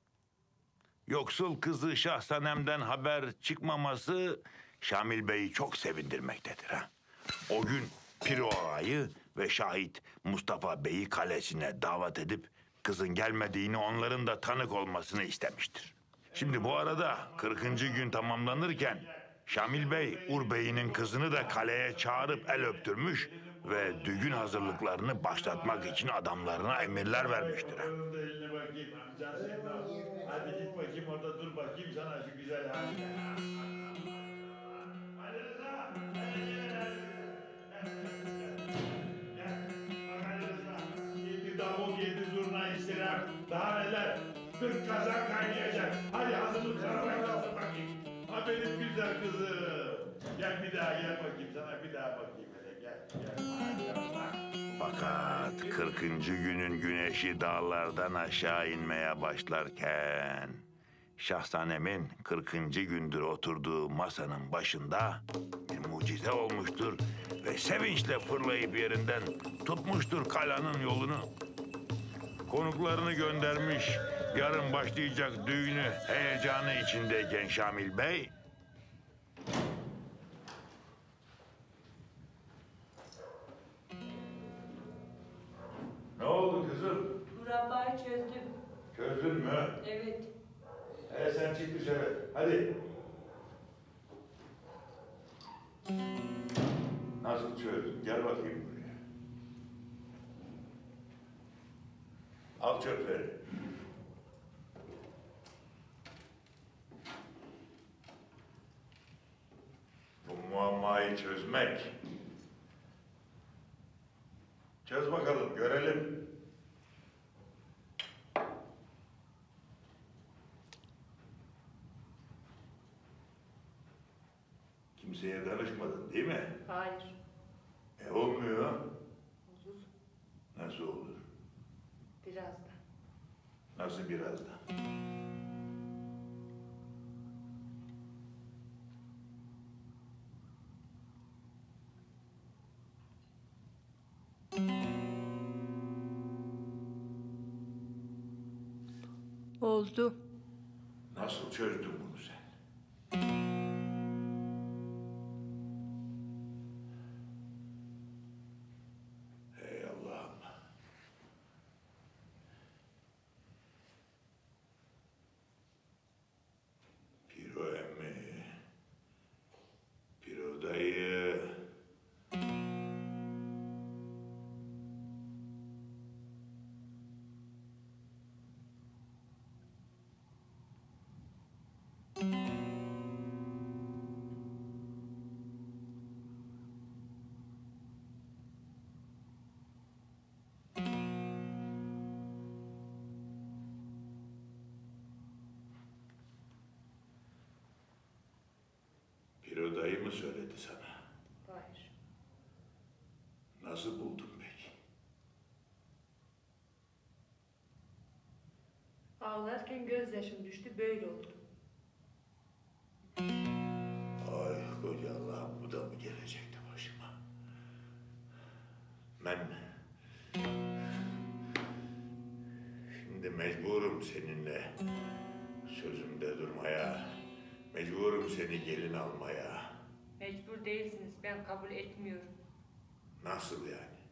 Yoksul kızı Şahsanem'den haber çıkmaması Şamil Bey'i çok sevindirmektedir ha. O gün Piro Ağa'yı ve şahit Mustafa Bey'i kalesine davet edip kızın gelmediğini onların da tanık olmasını istemiştir. Şimdi bu arada 40. gün tamamlanırken Şamil Bey, Urbey'inin kızını da kaleye çağırıp el öptürmüş ve düğün hazırlıklarını başlatmak için adamlarına emirler vermiştir. Hadi git bakayım orada dur bakayım sana şu güzel haline. Davul yedi zurna istirham. Daha neler? Kırk kazan kaynayacak. Hadi hazırlıklara başlasın bakayım. Ha benim güzel kızım. Gel bir daha gel bakayım sana bir daha bakayım hele gel. Gel. Maşallah. Fakat 40. günün güneşi dağlardan aşağı inmeye başlarken... Şahsanemin 40. gündür oturduğu masanın başında bir mucize olmuştur ve sevinçle fırlayıp yerinden tutmuştur kalanın yolunu. Konuklarını göndermiş, yarın başlayacak düğünü heyecanı içindeyken Şamil Bey... Ne oldu kızım? Murabbayı çözdüm. Çözdün mü? Evet. He sen çık dışarı. Hadi. Nasıl çözdün? Gel bakayım buraya. Al çöpleri. Bu muammayı çözmek. Çöz bakalım, görelim. Kimseye danışmadın değil mi? Hayır. E olmuyor. Olur. Nasıl olur? Birazdan. Nasıl birazdan? Oldu. Nasıl çözdün bunu sen? Piro dayı mı söyledi sana? Hayır. Nasıl buldun peki? Ağlarken gözyaşım düştü böyle oldu. Ay koca Allah'ım bu da mı gelecekti başıma? Ben şimdi mecburum seninle sözümde durmaya, mecburum seni gelin almaya. Mecbur değilsiniz. Ben kabul etmiyorum. Nasıl yani?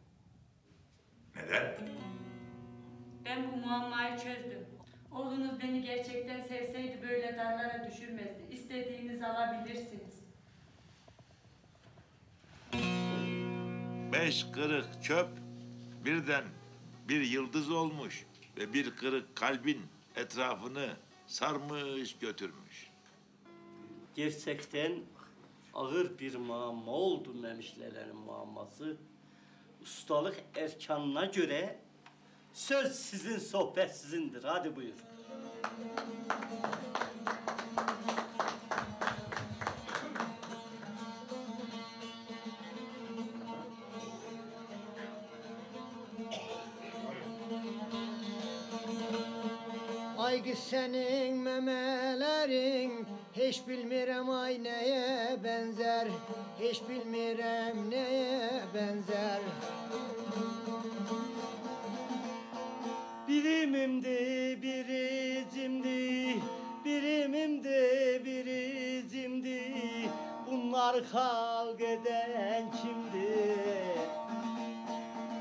Neden? Ben bu muammayı çözdüm. Oğlunuz beni gerçekten sevseydi böyle darlara düşürmezdi. İstediğinizi alabilirsiniz. Beş kırık çöp birden bir yıldız olmuş ve bir kırık kalbin etrafını sarmış götürmüş. Gerçekten ağır bir muamma oldu Memişlerin muamması. Ustalık erkanına göre söz sizin, sohbet sizindir. Hadi buyur. Ay kız senin memelerin hiç bilmirem ay neye benzer Hiç bilmirem neye benzer Birimimdi birizimdi, birimimdi birizimdi. Bunlar kavga eden kimdi?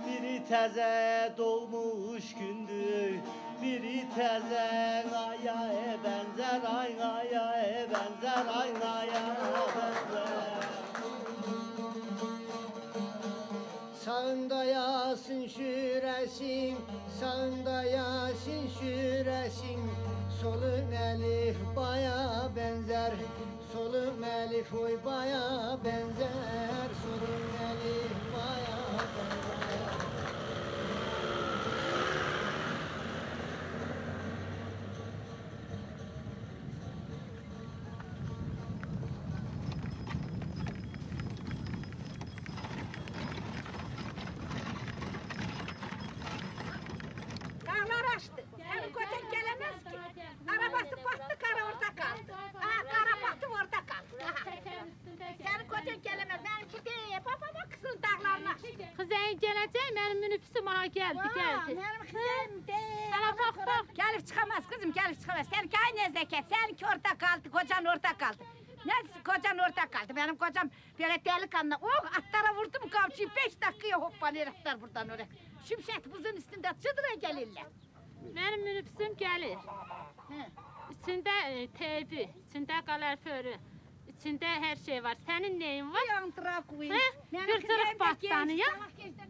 Biri teze doğmuş gündü, biri teze benzer. Sağında Yasin süresin Sağında Yasin süresin Solun elif baya benzer Solun elif oy baya benzer geldi, geldi. Hala bak bak. Gelip çıkamaz kızım, gelip çıkamaz. Seninki aynı nezaket, seninki orta kaldı, kocan orta kaldı. Ne kocan orta kaldı, benim kocam böyle delikanlı. Oh atlara vurdu mu kamçıyı, beş dakikaya hoppanır buradan oraya. Şimşek buzun üstünde çıdıra gelirler. Benim minibüsüm gelir. İçinde e, teybi, içinde kaloriferi, içində hər şey var. Sənin neyin var? Yandıra qoyun. Bir cırıq batdanıya.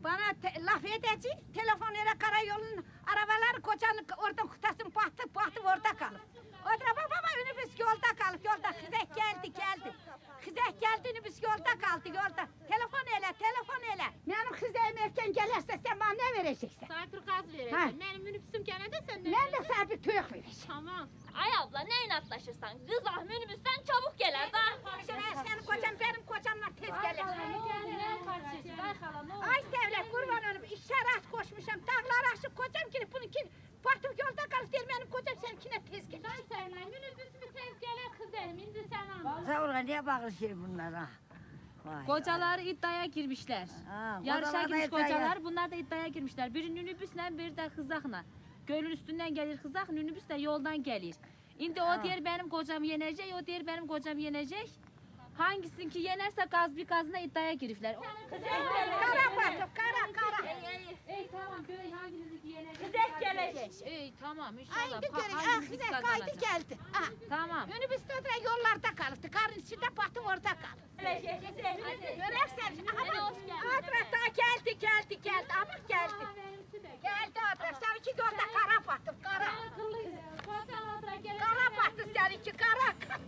Bana te laf edəcək, telefon elə karayolun arabaları kocanın oradan kutasını batıb, batıb orada qalıb. O tarafa baba minibüs yolda kalır yolda. Kızek geldi geldi. Kızek geldi minibüs yolda kaldı yolda. Telefon ele telefon ele. Benim kızım erken gelirse sen bana ne vereceksin? Sana bir gaz Ha. vereceğim. Benim minibüsüm gelende sen ne Ben de sana bir tüyük vereceğim. Tamam. Ay abla ne inatlaşırsan kız ah minibüsten çabuk gelir da. Sen, senin kocan benim kocamla tez gelir. Ay Sevlet kurban olayım. İşe rahat koşmuşum. Dağlar aşık kocam ki bununki batıp yolda değil benim kocam seninkine tez gelir. Ben sevmem. Minibüsümü tez gelir kızarım. İndi sen anla. Savurga niye bağırışıyor bunlara? Vay Kocaları iddiaya girmişler. Ha, Yarışa kocalar da girmiş iddiaya- kocalar. Bunlar da iddiaya girmişler. Biri minibüsle, biri de kızakla. Gölün üstünden gelir kızak, minibüs de yoldan gelir. Şimdi Ha. o diğer benim kocam yenecek, o diğer benim kocam yenecek. Hangisinki yenerse gaz bir gazına iddiaya girifler. Kara batıp kara kara. Ey tamam göy hanginizinki yenecek. Kızak gelecek. Ey tamam inşallah. Ha- görün. Ah kazanacak. kaydı geldi. Ah. Tamam. Minibüs de yollarda kalır. Karın içinde batıp orada kalır. Görersen. Aha bak. Atrafta geldi geldi geldi. Ama geldi. Geldi atraf. Seninki yolda kara batıp kara. Kara battı seninki kara.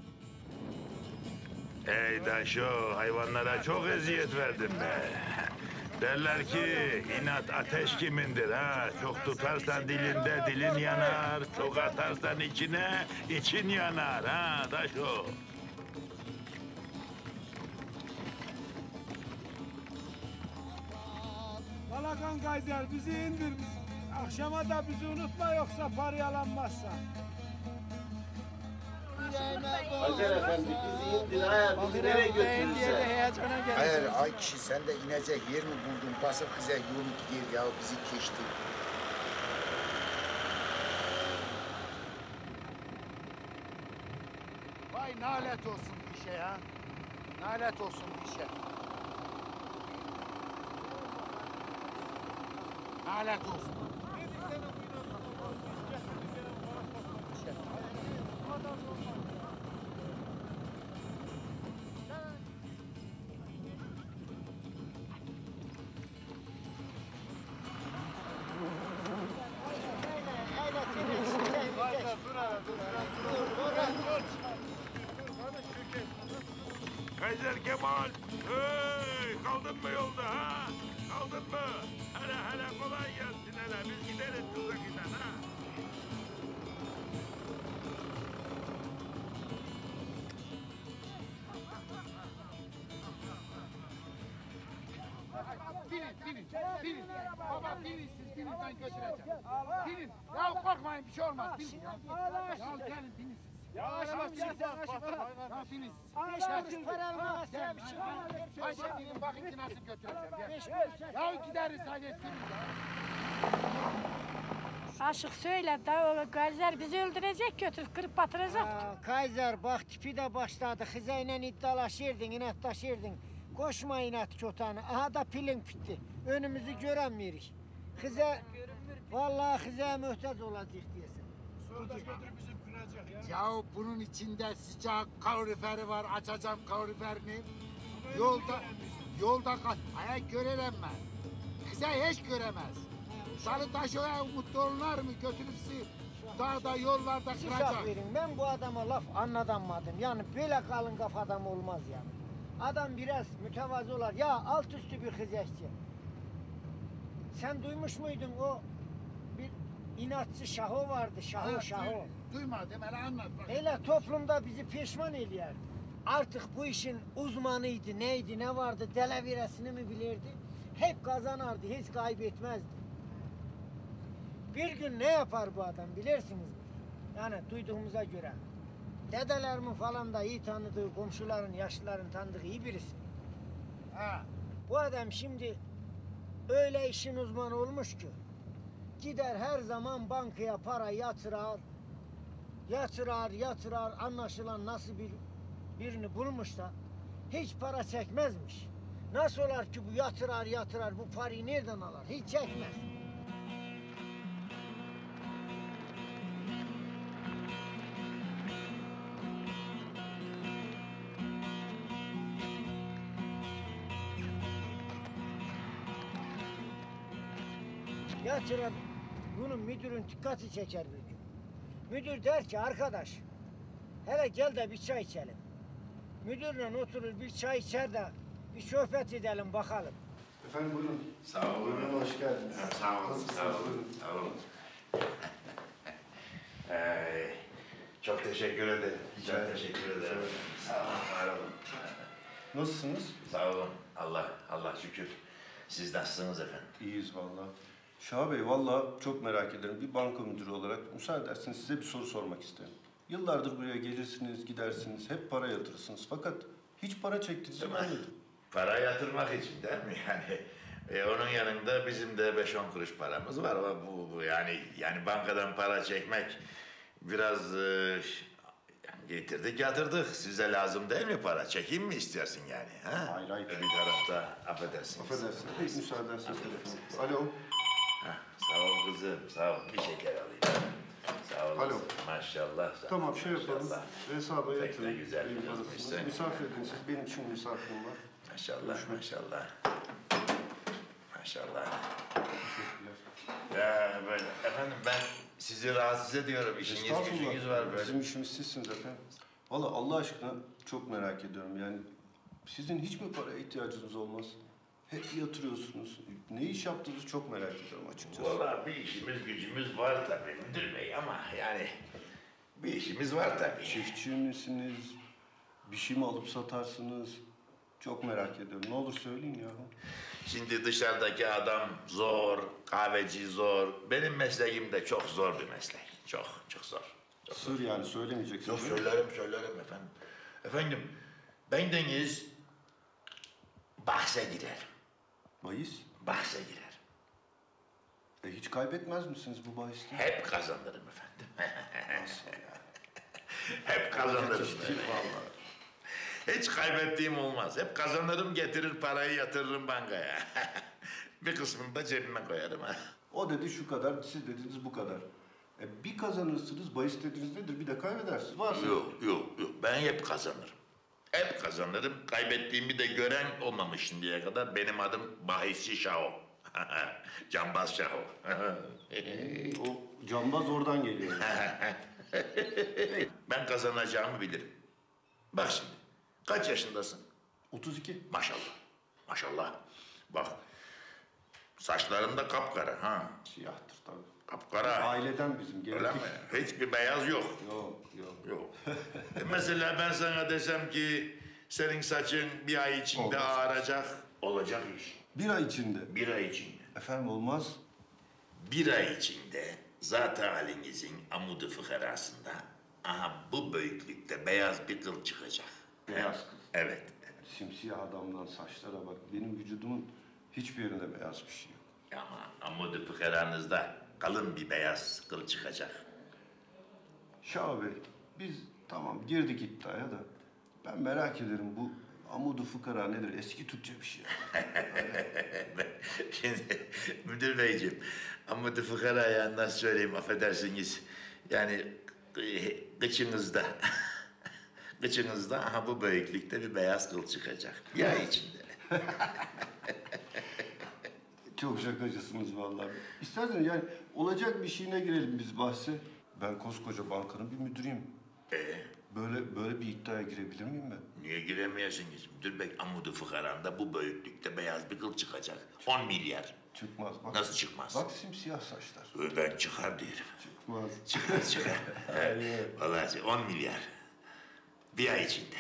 Ey Daşo, hayvanlara çok eziyet verdin be. Derler ki inat ateş kimindir ha? Çok tutarsan dilinde dilin yanar, çok atarsan içine için yanar ha Daşo. Balakan Kaiser bizi indir. Akşama da bizi unutma yoksa parayalanmazsa. Hacer Efendi bizi indir ha bizi nereye götürürsen. Hayır ay kişi sen de inecek yer mi buldun? Basıp kıza yolu gidiyor ya bizi geçti. Vay nalet olsun bu işe ya. Nalet olsun bu işe. Nalet olsun. Binin siz binin ben götüreceğim. Binin. Ya korkmayın bir şey olmaz. Binin ya. Ya gelin binin siz. Yavaş yavaş binin. Ya binin siz. Beş para almaya sen bir şey Ayşe binin bakın ki nasıl götüreceğim. Ya, ya gideriz hadi ya. Aşık söyle da Gazer bizi öldürecek götürüp kırıp batıracak. Kaiser bak tipi de başladı. Kızayla iddialaşırdın, inatlaşırdın. Koşma inat çotanı. Aha da pilin bitti. Önümüzü göremiyoruz. Kıza, vallahi kızaya muhtaç olacak diyesin. Sonra da götürüp bizi kıracak ya. Ya bunun içinde sıcak kaloriferi var. Açacağım kaloriferini. Yolda, yolda kal. Aya görerem ben. Kıza hiç göremez. Sarı taşoya mutlu olurlar mı? Götürüp sizi dağda yollarda kıracak. hak verin. Ben bu adama laf anlatamadım. Yani böyle kalın kafa adam olmaz yani. Adam biraz mütevazı olar. Ya alt üstü bir kız yaşlı. Sen duymuş muydun o bir inatçı Şaho vardı. Şaho Ha, Şaho. duy- Duymadım hele anlat bak. Öyle toplumda bizi pişman ediyordu. Artık bu işin uzmanıydı, neydi, ne vardı, delaviresini mi bilirdi? Hep kazanardı, hiç kaybetmezdi. Bir gün ne yapar bu adam bilirsiniz mi? Yani duyduğumuza göre. Dedelerimin falan da iyi tanıdığı, komşuların, yaşlıların tanıdığı iyi birisi. Ha. Bu adam şimdi öyle işin uzmanı olmuş ki gider her zaman bankaya para yatırar, yatırar, yatırar. Anlaşılan nasıl bir birini bulmuş da hiç para çekmezmiş. Nasıl olar ki bu yatırar, yatırar, bu parayı nereden alır? Hiç çekmez. Yatıran bunun müdürün dikkati çeker bir gün. Müdür der ki arkadaş hele gel de bir çay içelim. Müdürle oturur bir çay içer de bir sohbet edelim bakalım. Efendim buyurun. Sağ olun. Buyurun hoş geldiniz. Ha, Sağ olun, Nasılsınız? sağ olun, sağ olun. Ee, çok teşekkür ederim. Rica Çok ederim. teşekkür ederim. Sağ olun, var olun. Nasılsınız? Sağ olun. Allah, Allah şükür. Siz nasılsınız efendim? İyiyiz valla. Şah Bey valla çok merak ederim. Bir banka müdürü olarak müsaade ederseniz size bir soru sormak isterim. Yıllardır buraya gelirsiniz, gidersiniz, hep para yatırırsınız. Fakat hiç para çektiğinizi mi? görmedim. Para yatırmak için değil mi? Yani e, onun yanında bizim de 5-10 kuruş paramız var ama bu, bu yani yani bankadan para çekmek biraz e, yani getirdik yatırdık. Size lazım değil mi para? Çekeyim mi istersin yani? Ha? Hayır hayır. Bir tarafta affedersiniz. Affedersiniz. Müsaade ederseniz telefonu. Alo. Sağ ol kızım, sağ ol. Bir şeker alayım. Sağ ol. Alo. Maşallah. sağ ol, Tamam şey yapalım. maşallah. Hesaba Pek de yatırın. güzel benim parasını. yazmışsın. Misafir edin siz. Benim şimdi misafirim var. Maşallah, maşallah. Maşallah. Ya böyle, efendim ben sizi rahatsız ediyorum. İşiniz Estağfurullah. gücünüz var böyle. Bizim işimiz sizsiniz efendim. Valla Allah aşkına çok merak ediyorum yani. Sizin hiç mi paraya ihtiyacınız olmaz? Hep yatırıyorsunuz. Ne iş yaptığınızı çok merak ediyorum açıkçası. Valla bir işimiz gücümüz var tabii müdür bey ama yani bir işimiz var tabii. Çiftçi misiniz? Bir şey mi alıp satarsınız? Çok merak ediyorum. Ne olur söyleyin yahu. Şimdi dışarıdaki adam zor, kahveci zor. Benim mesleğim de çok zor bir meslek. Çok, çok zor. Çok Sır yani söylemeyeceksiniz. Yok söylerim, söylerim efendim. Efendim, bendeniz bahse girer. Bahis? Bahse girer. E hiç kaybetmez misiniz bu bahiste? Hep kazanırım efendim. Hep kazanırım. Hiç vallahi. Hiç kaybettiğim olmaz. Hep kazanırım, getirir parayı yatırırım bankaya. bir kısmını da cebime koyarım. ha. O dedi şu kadar, siz dediniz bu kadar. E bir kazanırsınız, bahis dediğiniz nedir? Bir de kaybedersiniz. Varsa. Yok, yok, yok. Ben hep kazanırım. Hep kazanırım. Kaybettiğimi de gören olmamış şimdiye kadar. Benim adım bahisçi Şaho. Cambaz Şaho. o cambaz oradan geliyor. ben kazanacağımı bilirim. Bak şimdi, kaç yaşındasın? 32. Maşallah, maşallah. Bak, saçların da kapkara ha. Siyahtır tabii. Kapkara. Aileden bizim. Öyle genetik. mi? Hiçbir beyaz yok. Yok, yok. Yok. E mesela ben sana desem ki senin saçın bir ay içinde Olmaz. ağaracak. Olacak iş. Bir ay içinde. Bir ay içinde. Efendim olmaz. Bir ay içinde zat halinizin amudu fıkarasında aha bu büyüklükte beyaz bir kıl çıkacak. Beyaz kıl. Evet. Simsiyah adamdan saçlara bak. Benim vücudumun hiçbir yerinde beyaz bir şey yok. Ama amudu fıkaranızda kalın bir beyaz kıl çıkacak. Şah Bey, biz tamam girdik iddiaya da ben merak ederim bu amudu fukara nedir? Eski Türkçe bir şey. Şimdi müdür beyciğim amudu fıkaraya nasıl söyleyeyim affedersiniz. Yani gıçınızda gıçınızda aha bu büyüklükte bir beyaz kıl çıkacak. Ay içinde. Çok şakacısınız vallahi. İsterseniz yani olacak bir şeyine girelim biz bahse. Ben koskoca bankanın bir müdürüyüm. Ee, Böyle böyle bir iddiaya girebilir miyim ben? niye giremiyorsunuz müdür bey? Amudu fıkaranda bu büyüklükte beyaz bir kıl çıkacak. 10 milyar. Çıkmaz bak. Nasıl çıkmaz? Bak simsiyah saçlar. Ben çıkar derim. Çıkmaz. Çıkar çıkar. Vallahi 10 milyar. Bir ay içinde.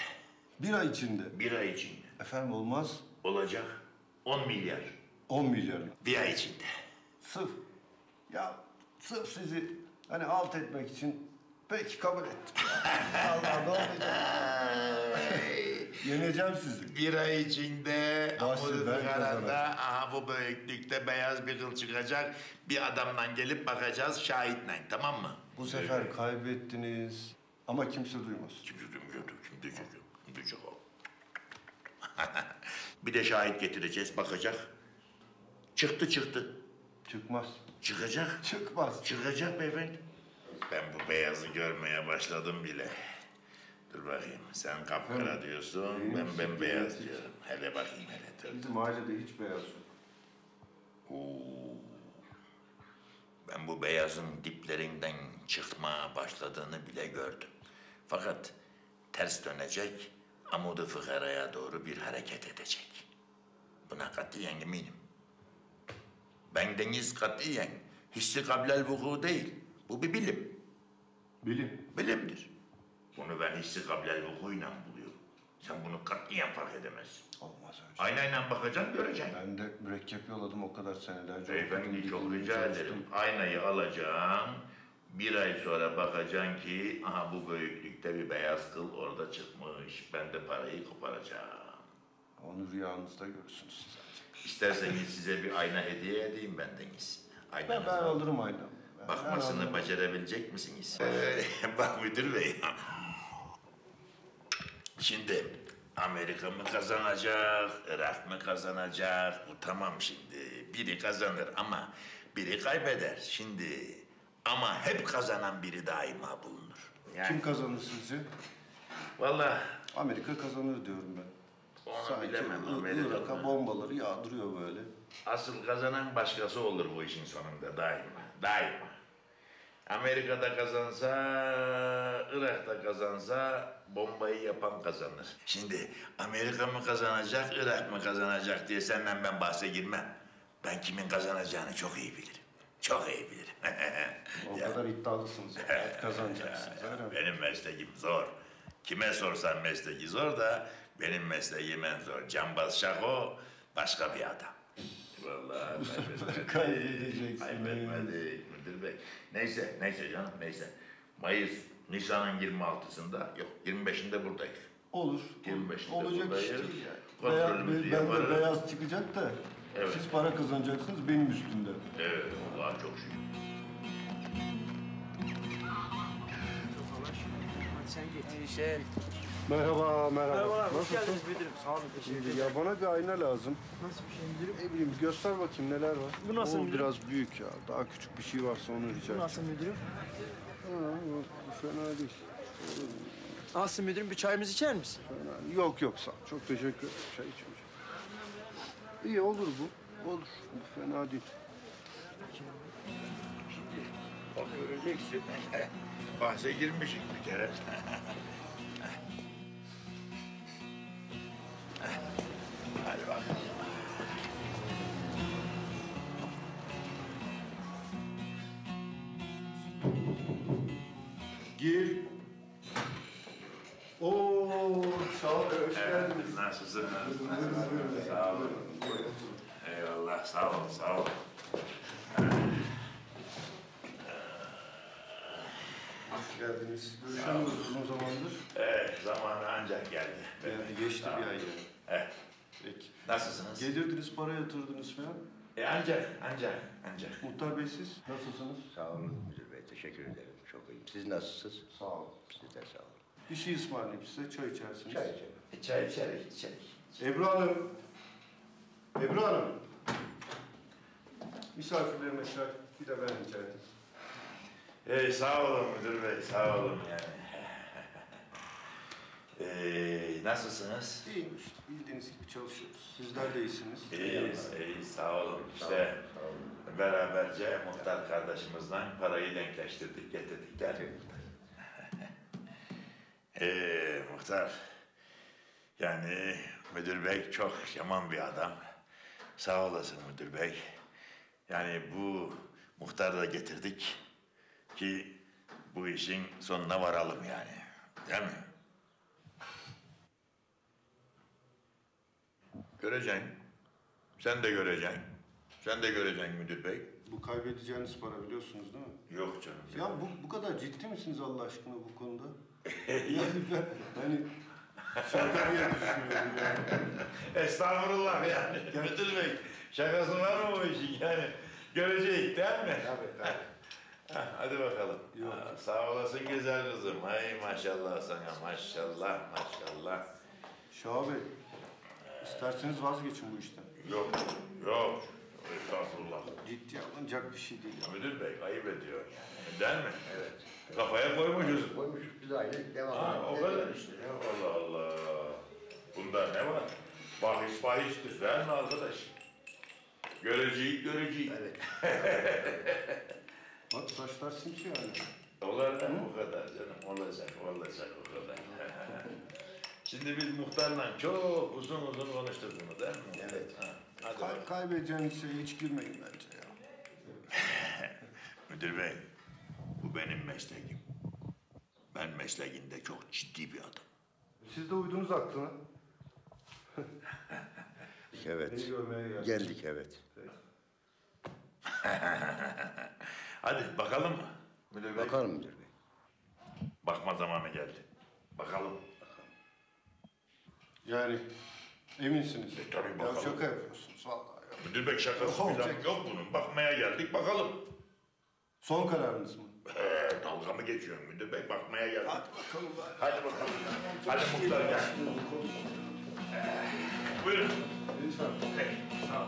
Bir ay içinde. Bir ay içinde. Efendim olmaz. Olacak 10 milyar. 10 milyar. Bir ay içinde. Sırf ya sırf sizi hani alt etmek için peki kabul ettim. Allah ne olacak? Yeneceğim sizi. Bir ay içinde Bahsi ben kazanırım. aha bu büyüklükte beyaz bir kıl çıkacak. Bir adamdan gelip bakacağız şahitle tamam mı? Bu sefer kaybettiniz. Ama kimse duymaz. Kimse duymuyor, kim duyacak? Kim duyacak bir de şahit getireceğiz, bakacak. Çıktı çıktı. Çıkmaz. Çıkacak. Çıkmaz. Çıkacak beyefendi. Ben bu beyazı görmeye başladım bile. Dur bakayım, sen kapkara diyorsun, ben bembeyaz diyorum. Hele bakayım hele. Dur. Bizim ailede hiç beyaz yok. Oo. Ben bu beyazın diplerinden çıkmaya başladığını bile gördüm. Fakat ters dönecek, amudu fıkaraya doğru bir hareket edecek. Buna katiyen eminim. Bendeniz katiyen hissi kablel vuku değil. Bu bir bilim. Bilim. Bilimdir. Bunu ben hissi kablel vukuyla buluyorum. Sen bunu katiyen fark edemezsin. Olmaz öyle. Aynayla bakacaksın, göreceksin. Ben de mürekkep yoladım o kadar senelerce. Beyefendi çok rica ederim. Aynayı alacaksın. Bir ay sonra bakacaksın ki aha bu büyüklükte bir beyaz kıl orada çıkmış. Ben de parayı koparacağım. Onu rüyanızda görürsünüz siz. İsterseniz size bir ayna hediye edeyim bendeniz. Ben, ben al. alırım aynı. Ben- ben Bakmasını alırım. başarabilecek misiniz? Ee, bak müdür bey. Şimdi Amerika mı kazanacak, Irak mı kazanacak? Bu tamam şimdi. Biri kazanır ama biri kaybeder. Şimdi ama hep kazanan biri daima bulunur. Yani, Kim kazanır sizce? Vallahi Amerika kazanır diyorum ben. Onu Sanki bilemem, Amerika Irak'a bombaları yağdırıyor böyle. asıl kazanan başkası olur bu işin sonunda daima. Daima. Amerika'da kazansa, Irak'ta kazansa bombayı yapan kazanır. Şimdi Amerika mı kazanacak, Irak mı kazanacak diye senden ben bahse girmem. Ben kimin kazanacağını çok iyi bilirim. Çok iyi bilirim. O Ya. kadar iddialısınız. ya. Kazanacaksınız. Benim mesleğim zor. Kime sorsan mesleği zor da benim mesleğim en zor. Cambaz Şaho başka bir adam. Vallahi sefer kaybetmedik. müdür bey. Neyse, neyse canım neyse. Mayıs, Nisan'ın 26'sında yok 25'inde buradayız. Olur. 25'inde Olacak buradayız. iş değil yani. Beyaz, Kontrolümüzü ben de yaparız. beyaz çıkacak da Evet. siz para kazanacaksınız benim üstümde. Evet, Allah'a çok şükür. Merhaba, merhaba. Merhaba, hoş Nasılsın? geldiniz müdürüm. Sağ olun, teşekkür ederim. ya bana bir ayna lazım. Nasıl bir şey müdürüm? Ne bileyim göster bakayım neler var. Bu nasıl müdürüm? biraz büyük ya. Daha küçük bir şey varsa onu rica Bu edeceğim. nasıl müdürüm? Ha, bu, bu fena değil. Nasıl müdürüm? Bir çayımızı içer misin? Fena. Yok yok sağ ol. Çok teşekkür ederim. Çay içmeyeceğim. İyi olur bu. Olur. Bu fena değil. Bak göreceksin. Bahse girmişik bir kere. Hadi bakalım. Gir. Oo, sağ ol. Hoş geldiniz. Nasılsın? Sağ olun. Eyvallah, sağ ol, sağ ol. Hoş geldiniz. Görüşemiyoruz uzun zamandır. Evet, zamanı ancak geldi. Yani geçti bir ay yani. Evet. Peki. Nasılsınız? Gelirdiniz, para yatırdınız falan. E ancak, ancak, ancak. Muhtar Bey siz nasılsınız? Sağ olun müdür bey, teşekkür ederim. Çok iyiyim. Siz nasılsınız? Sağ olun. Siz de sağ olun. Bir şey ısmarlayayım size, çay içersiniz. Çay içelim. E, çay içerik, içerik. Ebru Hanım. Ebru Hanım. Misafirlerime çay, bir de ben rica edeyim. Ee, sağ olun müdür bey, sağ olun yani. Ee, nasılsınız? İyiyim işte, bildiğiniz gibi çalışıyoruz. Sizler de iyisiniz. İyiyiz, iyiyiz, sağ olun. İşte beraberce muhtar kardeşimizle parayı denkleştirdik, getirdik geldik. ee, muhtar, yani müdür bey çok yaman bir adam. Sağ olasın müdür bey. Yani bu muhtarı da getirdik ki bu işin sonuna varalım yani. Değil mi? Göreceksin. Sen de göreceksin. Sen de göreceksin müdür bey. Bu kaybedeceğiniz para biliyorsunuz değil mi? Yok canım. Ya bu, bu kadar ciddi misiniz Allah aşkına bu konuda? yani ben hani Şaka diye düşünüyorum ya. Estağfurullah yani. Müdür bey, şakası var mı bu işin yani? Göreceğiz değil mi? Tabii tabii. Hadi bakalım. Ha, sağ olasın güzel kızım. Ay maşallah sana maşallah maşallah. Şaha Bey, isterseniz vazgeçin bu işten. Yok, yok. Estağfurullah. Ciddi alınacak bir şey değil. ya. Müdür bey ayıp ediyor. Değil mi? Evet. Kafaya koymuşuz. Koymuşuz biz aynı devam Ha, o kadar işte ya. Allah Allah. Bunda ne var? Bahis bahistir değil mi arkadaş? Göreceğiz, göreceğiz. Evet. Bak saçlar simsiyah yani. Olur da o kadar canım. Olacak, olacak o kadar. Şimdi biz muhtarla çok uzun uzun konuştuk bunu değil mi? Evet. Ha, hadi Kay- bakalım. kaybedeceğiniz şeye hiç girmeyin bence ya. Müdür bey, bu benim mesleğim. Ben mesleğinde çok ciddi bir adam. Siz de uydunuz aklına. Evet. Beni görmeye geldiniz. Geldik evet. Hadi bakalım mı? Müdür bey. Bakalım müdür bey. Bakma zamanı geldi. Bakalım. Yani eminsiniz. E, tabii Ya bakalım. şaka yapıyorsunuz vallahi ya. Müdür bey şakası Yok, falan yok bunun. Bakmaya geldik bakalım. Son kararınız mı? Ee, dalga mı geçiyorsun müdür bey? Bakmaya geldik. Hadi bakalım bari. Hadi bakalım. Hadi muhtar gel. Ee, buyurun. Lütfen. Peki, sağ ol.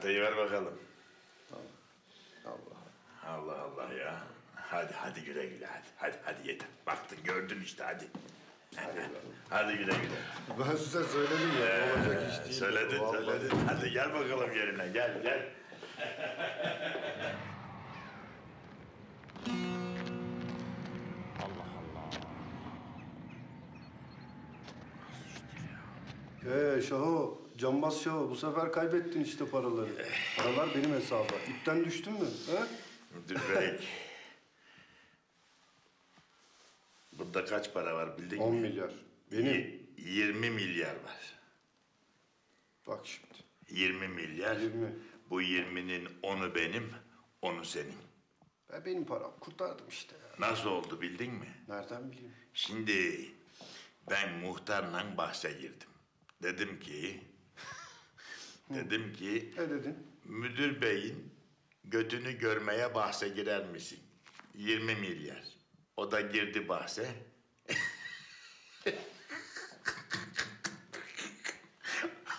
Çantayı ver bakalım. Allah. Allah Allah ya. Hadi hadi güle güle hadi. Hadi hadi yeter. Baktın gördün işte hadi. Hadi güle güle. Ben size söyledim ya. Olacak iş değil. Söyledin Vallahi. söyledin. Hadi gel bakalım yerine gel gel. Ee Şaho, cambaz Şaho bu sefer kaybettin işte paraları. Paralar benim hesaba. İpten düştün mü? He? Bey. Bunda kaç para var bildin mi? 10 milyar. Benim. Y- 20 milyar var. Bak şimdi. 20 milyar. 20. Bu 20'nin 10'u benim, 10'u senin. E, benim param. Kurtardım işte ya. Nasıl oldu bildin mi? Nereden bileyim? Şimdi ben muhtarla bahse girdim. Dedim ki, dedim ki Ne dedin? müdür beyin götünü görmeye bahse girer misin? 20 milyar. O da girdi bahse.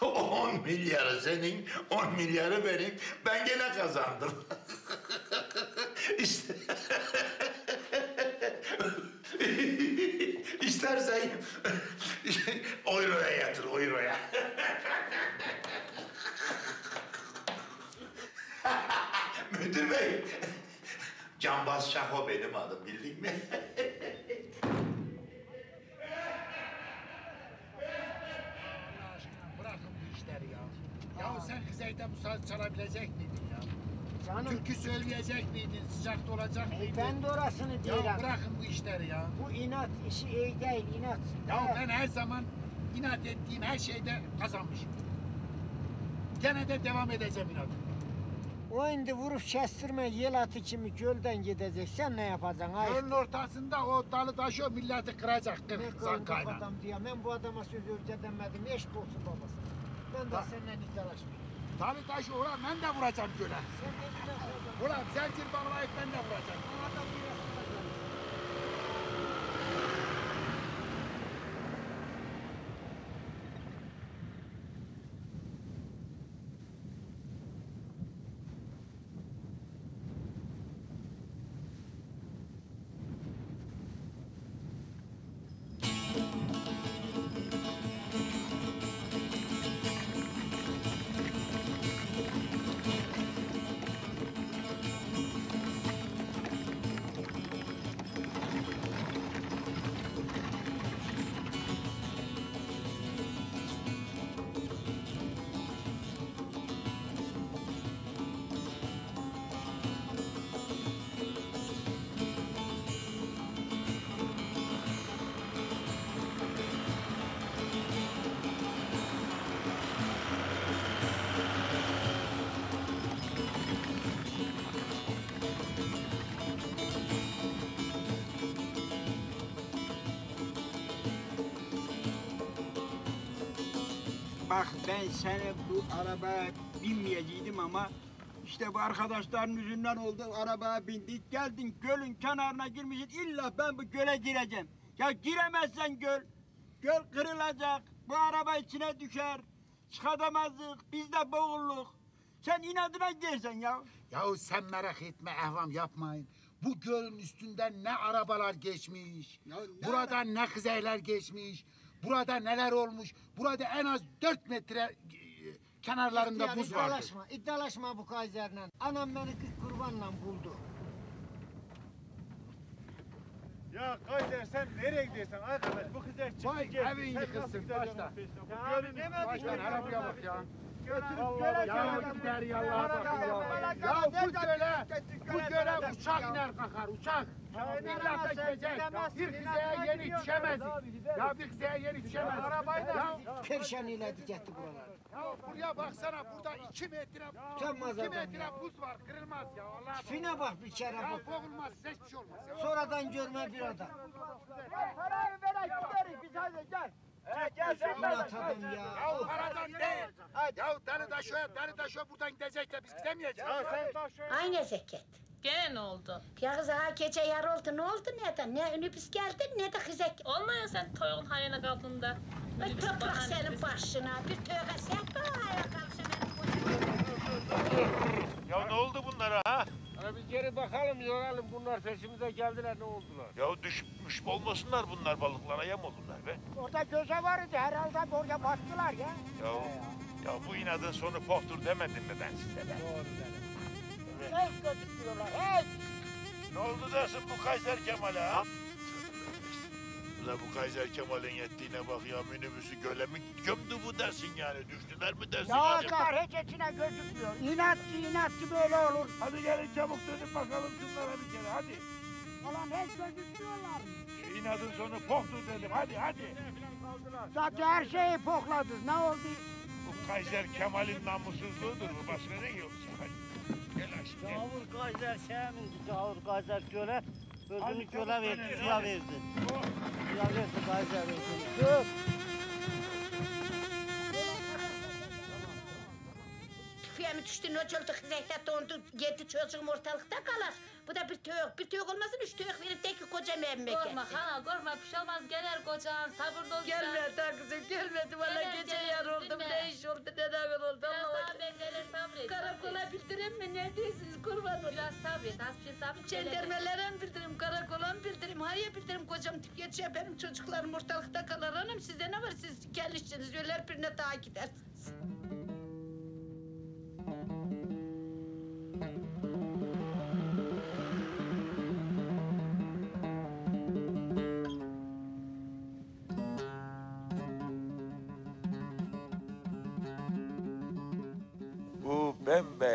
O 10 milyarı senin, 10 milyarı benim. Ben gene kazandım. işte. İstersen euroya yatır, euroya. Müdür bey, Cambaz Şaho benim adım, bildin mi? Allah aşkına bırakın bu işleri ya. Ya sen Kızey'de bu saz çalabilecek miydin ya? Canım Türkü söyleyecek miydin? Sıcakta olacak mıydın? ben de orasını Ya diyorum. bırakın bu işleri ya. Bu inat işi iyi değil inat. Ya Evet. ben her zaman inat ettiğim her şeyde kazanmışım. Gene de devam edeceğim inat. O indi vurup kestirme yel atı kimi gölden gidecek. Sen ne yapacaksın? Ay, Gölün ortasında o dalı taşı o milleti kıracak. ne Kırk kırıldık adam diye. Ben bu adama söz öyle demedim. Eşk olsun babası. Ben de Bak. seninle iddialaşmayayım. Dalı taşı ulan ben de vuracağım göle. Sen kazan. Ulan zincir bağlayıp ben de vuracağım. Bak ben seni bu arabaya binmeyeceydim ama işte bu arkadaşların yüzünden oldu arabaya bindik geldin gölün kenarına girmişsin illa ben bu göle gireceğim. Ya giremezsen göl, göl kırılacak, bu araba içine düşer, çıkartamazdık, biz de boğulduk. Sen inadına girsen ya. Yahu sen merak etme ehvam yapmayın. Bu gölün üstünden ne arabalar geçmiş. Burada ne kızeyler geçmiş. Burada neler olmuş. Burada en az dört metre e, kenarlarında İhtiyar, buz vardı. iddialaşma, iddialaşma bu Kaiser'le. Anam beni kız kurbanla buldu. Ya Kayser sen nereye gidiyorsun arkadaş? Bu kız çıktı Vay, geldi. evin yıkılsın? Bu Ya abi, üstüne baştan gideceksin. arabaya bak ya. Götürüp göle ya göle gider yallah Bana bakın da- ya. bu göle, bu göle uçak iner kalkar uçak. Ya İlla inemezsen gidecek. Bir düşemez. Abi gideriz. Ya bir kızeye yeni düşemez. Ya Perşan ile diketti buraları. ya buraya baksana burada iki metre, Utanmaz iki adam metre ya. buz var kırılmaz ya. Allah Tipine bak bir kere Ya bak. boğulmaz hiçbir şey olmaz. Sonradan görme bir adam. Parayı verek gideriz biz hadi gel. He gel sen İnat adam ya. Ya paradan değil. Ya deli taşıyor, deli taşıyor buradan gidecek de biz gidemeyeceğiz. Ya sen Aynı zeket. Gene ne oldu? Ya kız ha gece yar oldu ne oldu neden? Ne ünibüs geldi ne de hizek. Olmuyor sen toyun hayına kaldığında. Toprak senin başına bir tövbe sen de ayağa kalksana. Ya ne oldu bunlara ha? Hani bir geri bakalım yoralım bunlar peşimize geldiler ne oldular? Ya düşmüş olmasınlar bunlar balıklara yem olurlar be. Orada göze vardı herhalde oraya baktılar ya. Ya, ya bu inadın sonu pohtur demedim mi ben size be? Hiç gözükmüyorlar hiç. Ne oldu dersin bu Kayser Kemal'e ha? Ulan bu Kayser Kemal'in yettiğine bak ya minibüsü göle mi gömdü bu dersin yani düştüler mi dersin Ya yani? içine gözükmüyor. İnatçı inatçı böyle olur. Hadi gelin çabuk dönün bakalım şunlara bir kere hadi. Ulan hiç gözükmüyorlar. İnadın sonu pohtur dedim hadi hadi. Zaten her şeyi pokladınız. Ne oldu? Bu Kayser Kemal'in namussuzluğudur bu başka ne yoksa hadi. Gel aşkım gel. Cavur Kayser şeye mindi? Cavur Kayser göle. Göle çabuk verdi, suya verdi. Suya verdi Kayser ödünü. Dur. Tüfeğimi düştü ne çöldü hizekte dondu. Yedi çocuğum ortalıkta kalır. Bu da bir tüyök. Bir tüyök olmasın üç tüyök verip de ki koca memleket. Korkma hala korkma bir şey olmaz gelir kocan sabırlı ol. Gelmedi ha kızım gelmedi. Valla Gelir, gece gelir, yar oldum. üzülme. Ne iş oldu neler oldu. Biraz Allah daha bekle sabret. Karakola bildirim mi? Neredesiniz kurban olayım. Biraz sabret az bir şey sabret. gelir. Jandarmalere mi bildirim, karakola mı bildirim? Hayır bildirim kocam tüketiyor. Benim çocuklarım ortalıkta kalır hanım. Size ne var siz gelişsiniz. Öler birine daha gidersiniz.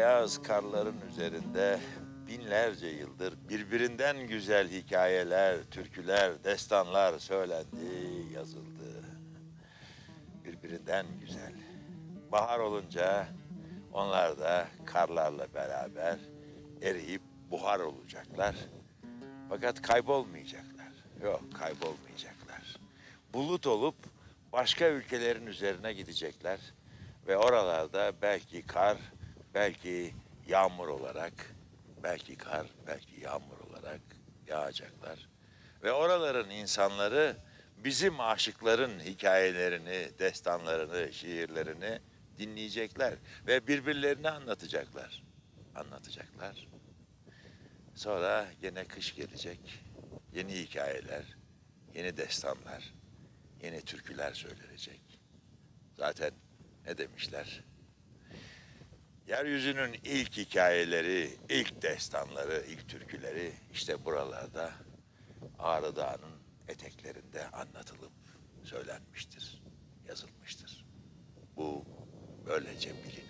Bembeyaz karların üzerinde binlerce yıldır birbirinden güzel hikayeler, türküler, destanlar söylendi, yazıldı. Birbirinden güzel. Bahar olunca onlar da karlarla beraber eriyip buhar olacaklar. Fakat kaybolmayacaklar. Yok, kaybolmayacaklar. Bulut olup başka ülkelerin üzerine gidecekler ve oralarda belki kar, belki yağmur olarak, belki kar, belki yağmur olarak yağacaklar. Ve oraların insanları bizim aşıkların hikayelerini, destanlarını, şiirlerini dinleyecekler ve birbirlerine anlatacaklar. Anlatacaklar. Sonra gene kış gelecek. Yeni hikayeler, yeni destanlar, yeni türküler söylenecek. Zaten ne demişler? Yeryüzünün ilk hikayeleri, ilk destanları, ilk türküleri işte buralarda Ağrı Dağı'nın eteklerinde anlatılıp söylenmiştir, yazılmıştır. Bu böylece bir